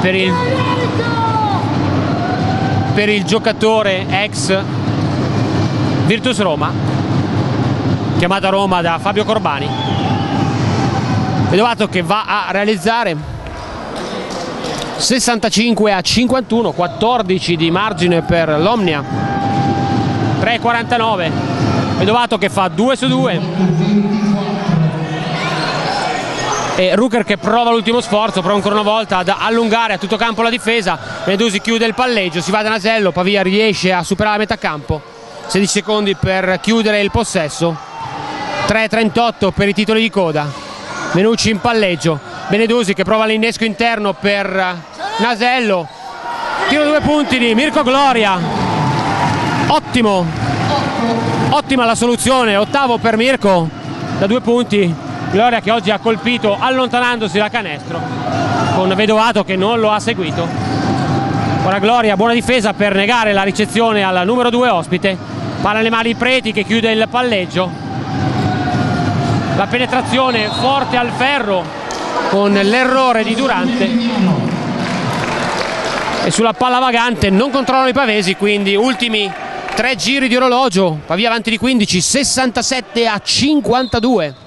per il, per il giocatore ex Virtus Roma, chiamata Roma da Fabio Corbani. Vedovato che va a realizzare 65 a 51, 14 di margine per l'Omnia, 3,49. Vedovato che fa 2 su 2. E Rucker che prova l'ultimo sforzo, prova ancora una volta ad allungare a tutto campo la difesa. Medusi chiude il palleggio, si va da Nasello, Pavia riesce a superare la metà campo. 16 secondi per chiudere il possesso. 3.38 per i titoli di coda. Menucci in palleggio. Benedusi che prova l'innesco interno per Nasello. Tiro due punti di Mirko Gloria. Ottimo. Ottima la soluzione. Ottavo per Mirko da due punti. Gloria che oggi ha colpito allontanandosi da canestro con Vedovato che non lo ha seguito. Ora Gloria, buona difesa per negare la ricezione al numero 2 ospite. Palla alle mani Preti che chiude il palleggio. La penetrazione forte al ferro con l'errore di Durante. E sulla palla vagante non controllano i pavesi, quindi ultimi tre giri di orologio. Pavia avanti di 15, 67 a 52.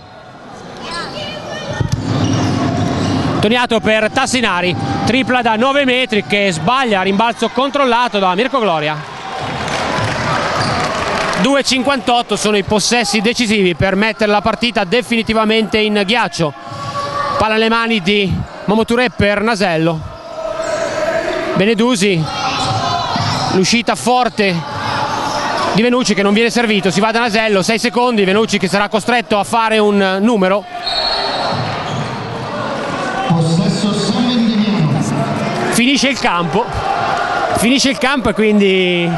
Toniato per Tassinari, tripla da 9 metri che sbaglia, rimbalzo controllato da Mirko Gloria. 2.58 sono i possessi decisivi per mettere la partita definitivamente in ghiaccio. Palla alle mani di Momoture per Nasello. Benedusi, l'uscita forte di Venucci che non viene servito, si va da Nasello, 6 secondi, Venucci che sarà costretto a fare un numero finisce il campo. Finisce il campo e quindi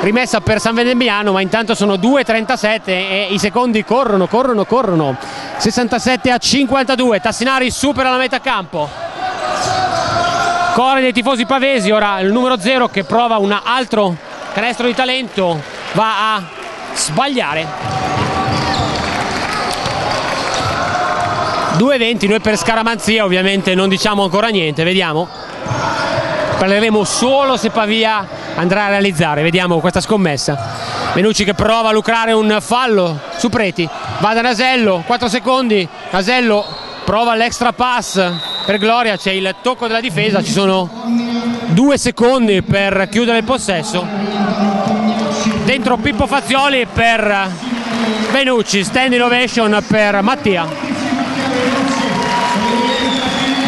rimessa per San Vendemiano ma intanto sono 2.37 e i secondi corrono corrono corrono. 67 a 52 Tassinari supera la metà campo. Core dei tifosi pavesi ora il numero 0 che prova un altro canestro di talento va a sbagliare. 2.20 noi per scaramanzia ovviamente non diciamo ancora niente vediamo parleremo solo se Pavia andrà a realizzare. Vediamo questa scommessa. Menucci che prova a lucrare un fallo. Su Preti. Va da Nasello 4 secondi. Nasello prova l'extra pass per Gloria. C'è il tocco della difesa. Ci sono due secondi per chiudere il possesso. Dentro Pippo Fazioli per Benucci stand innovation per Mattia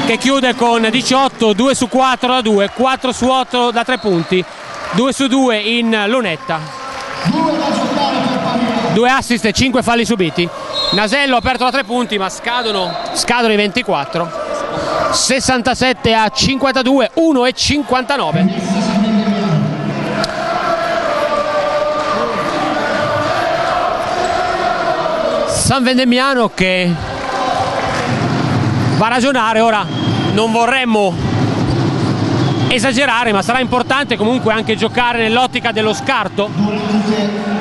che chiude con 18, 2 su 4 da 2, 4 su 8 da 3 punti, 2 su 2 in lunetta. Due assist e 5 falli subiti. Nasello aperto da 3 punti ma scadono, scadono i 24. 67 a 52, 1 e 59. San Vendemiano che va a ragionare ora non vorremmo esagerare ma sarà importante comunque anche giocare nell'ottica dello scarto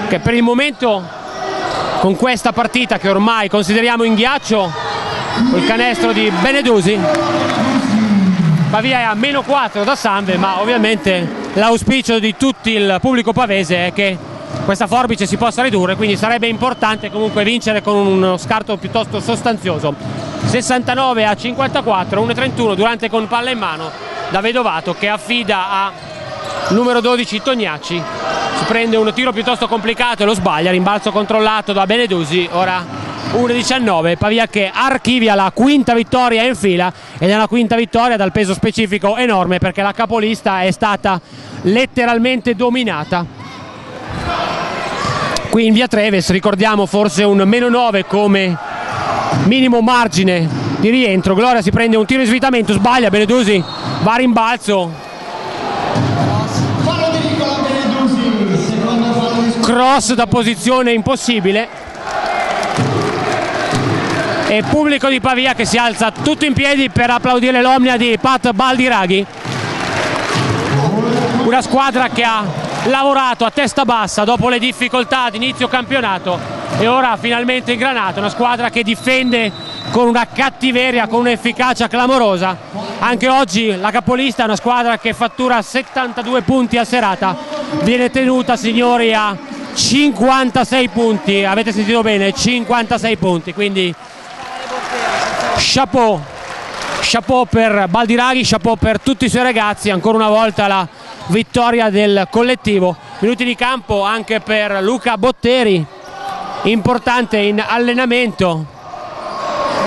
che per il momento con questa partita che ormai consideriamo in ghiaccio col canestro di Benedusi Pavia è a meno 4 da Sanve ma ovviamente l'auspicio di tutto il pubblico pavese è che questa forbice si possa ridurre quindi sarebbe importante comunque vincere con uno scarto piuttosto sostanzioso 69 a 54 1.31 durante con palla in mano da Vedovato che affida a numero 12 Tognacci si prende un tiro piuttosto complicato e lo sbaglia rimbalzo controllato da Benedusi ora 1-19, Pavia che archivia la quinta vittoria in fila ed è una quinta vittoria dal peso specifico enorme perché la capolista è stata letteralmente dominata. Qui in via Treves ricordiamo forse un meno 9 come minimo margine di rientro, Gloria si prende un tiro in svittamento, sbaglia, Benedusi va a rimbalzo, cross da posizione impossibile. E pubblico di Pavia che si alza tutto in piedi per applaudire l'omnia di Pat Baldiraghi. Una squadra che ha lavorato a testa bassa dopo le difficoltà di inizio campionato e ora ha finalmente ingranato una squadra che difende con una cattiveria, con un'efficacia clamorosa. Anche oggi la capolista è una squadra che fattura 72 punti a serata. Viene tenuta signori a 56 punti. Avete sentito bene? 56 punti. Quindi chapeau. Chapeau per Baldiraghi, chapeau per tutti i suoi ragazzi, ancora una volta la vittoria del collettivo. Minuti di campo anche per Luca Botteri, importante in allenamento.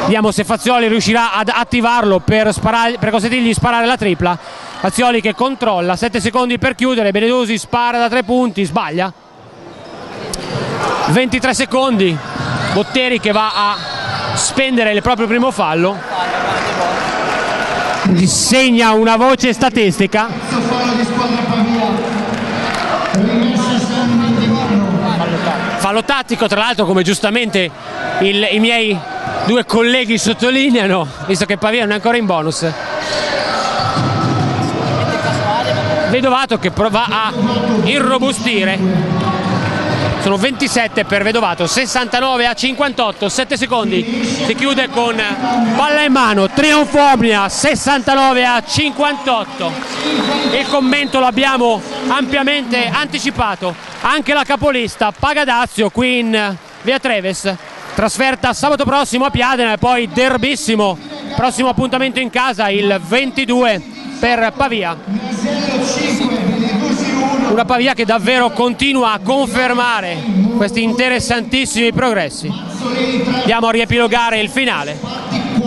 Vediamo se Fazioli riuscirà ad attivarlo per, sparare, per consentirgli di sparare la tripla. Fazioli che controlla, 7 secondi per chiudere, Benedusi spara da 3 punti, sbaglia. 23 secondi, Botteri che va a spendere il proprio primo fallo segna una voce statistica fallo tattico tra l'altro come giustamente il- i miei due colleghi sottolineano visto che Pavia non è ancora in bonus. Vedovato che prova a irrobustire sono 27 per Vedovato 69 a 58 7 secondi. Si chiude con palla in mano trionfo Omnia 69 a 58 il commento l'abbiamo ampiamente anticipato. Anche la capolista Pagadazio qui in via Treves. Trasferta sabato prossimo a Piadena e poi derbissimo. Prossimo appuntamento in casa il 22 per Pavia una Pavia che davvero continua a confermare questi interessantissimi progressi. Andiamo a riepilogare il finale.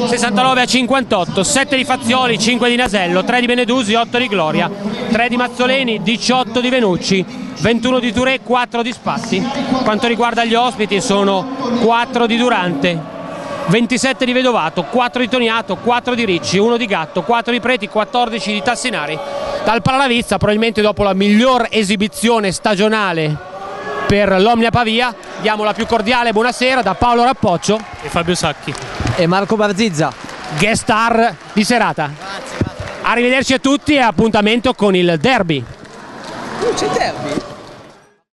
69 a 58, 7 di Fazioli, 5 di Nasello, 3 di Benedusi, 8 di Gloria, 3 di Mazzoleni, 18 di Venucci, 21 di Touré, 4 di Spatti. Quanto riguarda gli ospiti sono 4 di Durante, 27 di Vedovato, 4 di Toniato, 4 di Ricci, 1 di Gatto, 4 di Preti, 14 di Tassinari. Dal Pallaravizza, probabilmente dopo la miglior esibizione stagionale per l'Omnia Pavia, diamo la più cordiale buonasera da Paolo Rappoccio, E Fabio Sacchi. E Marco Barzizza. guest star di serata. Arrivederci a tutti e appuntamento con il derby. C'è derby?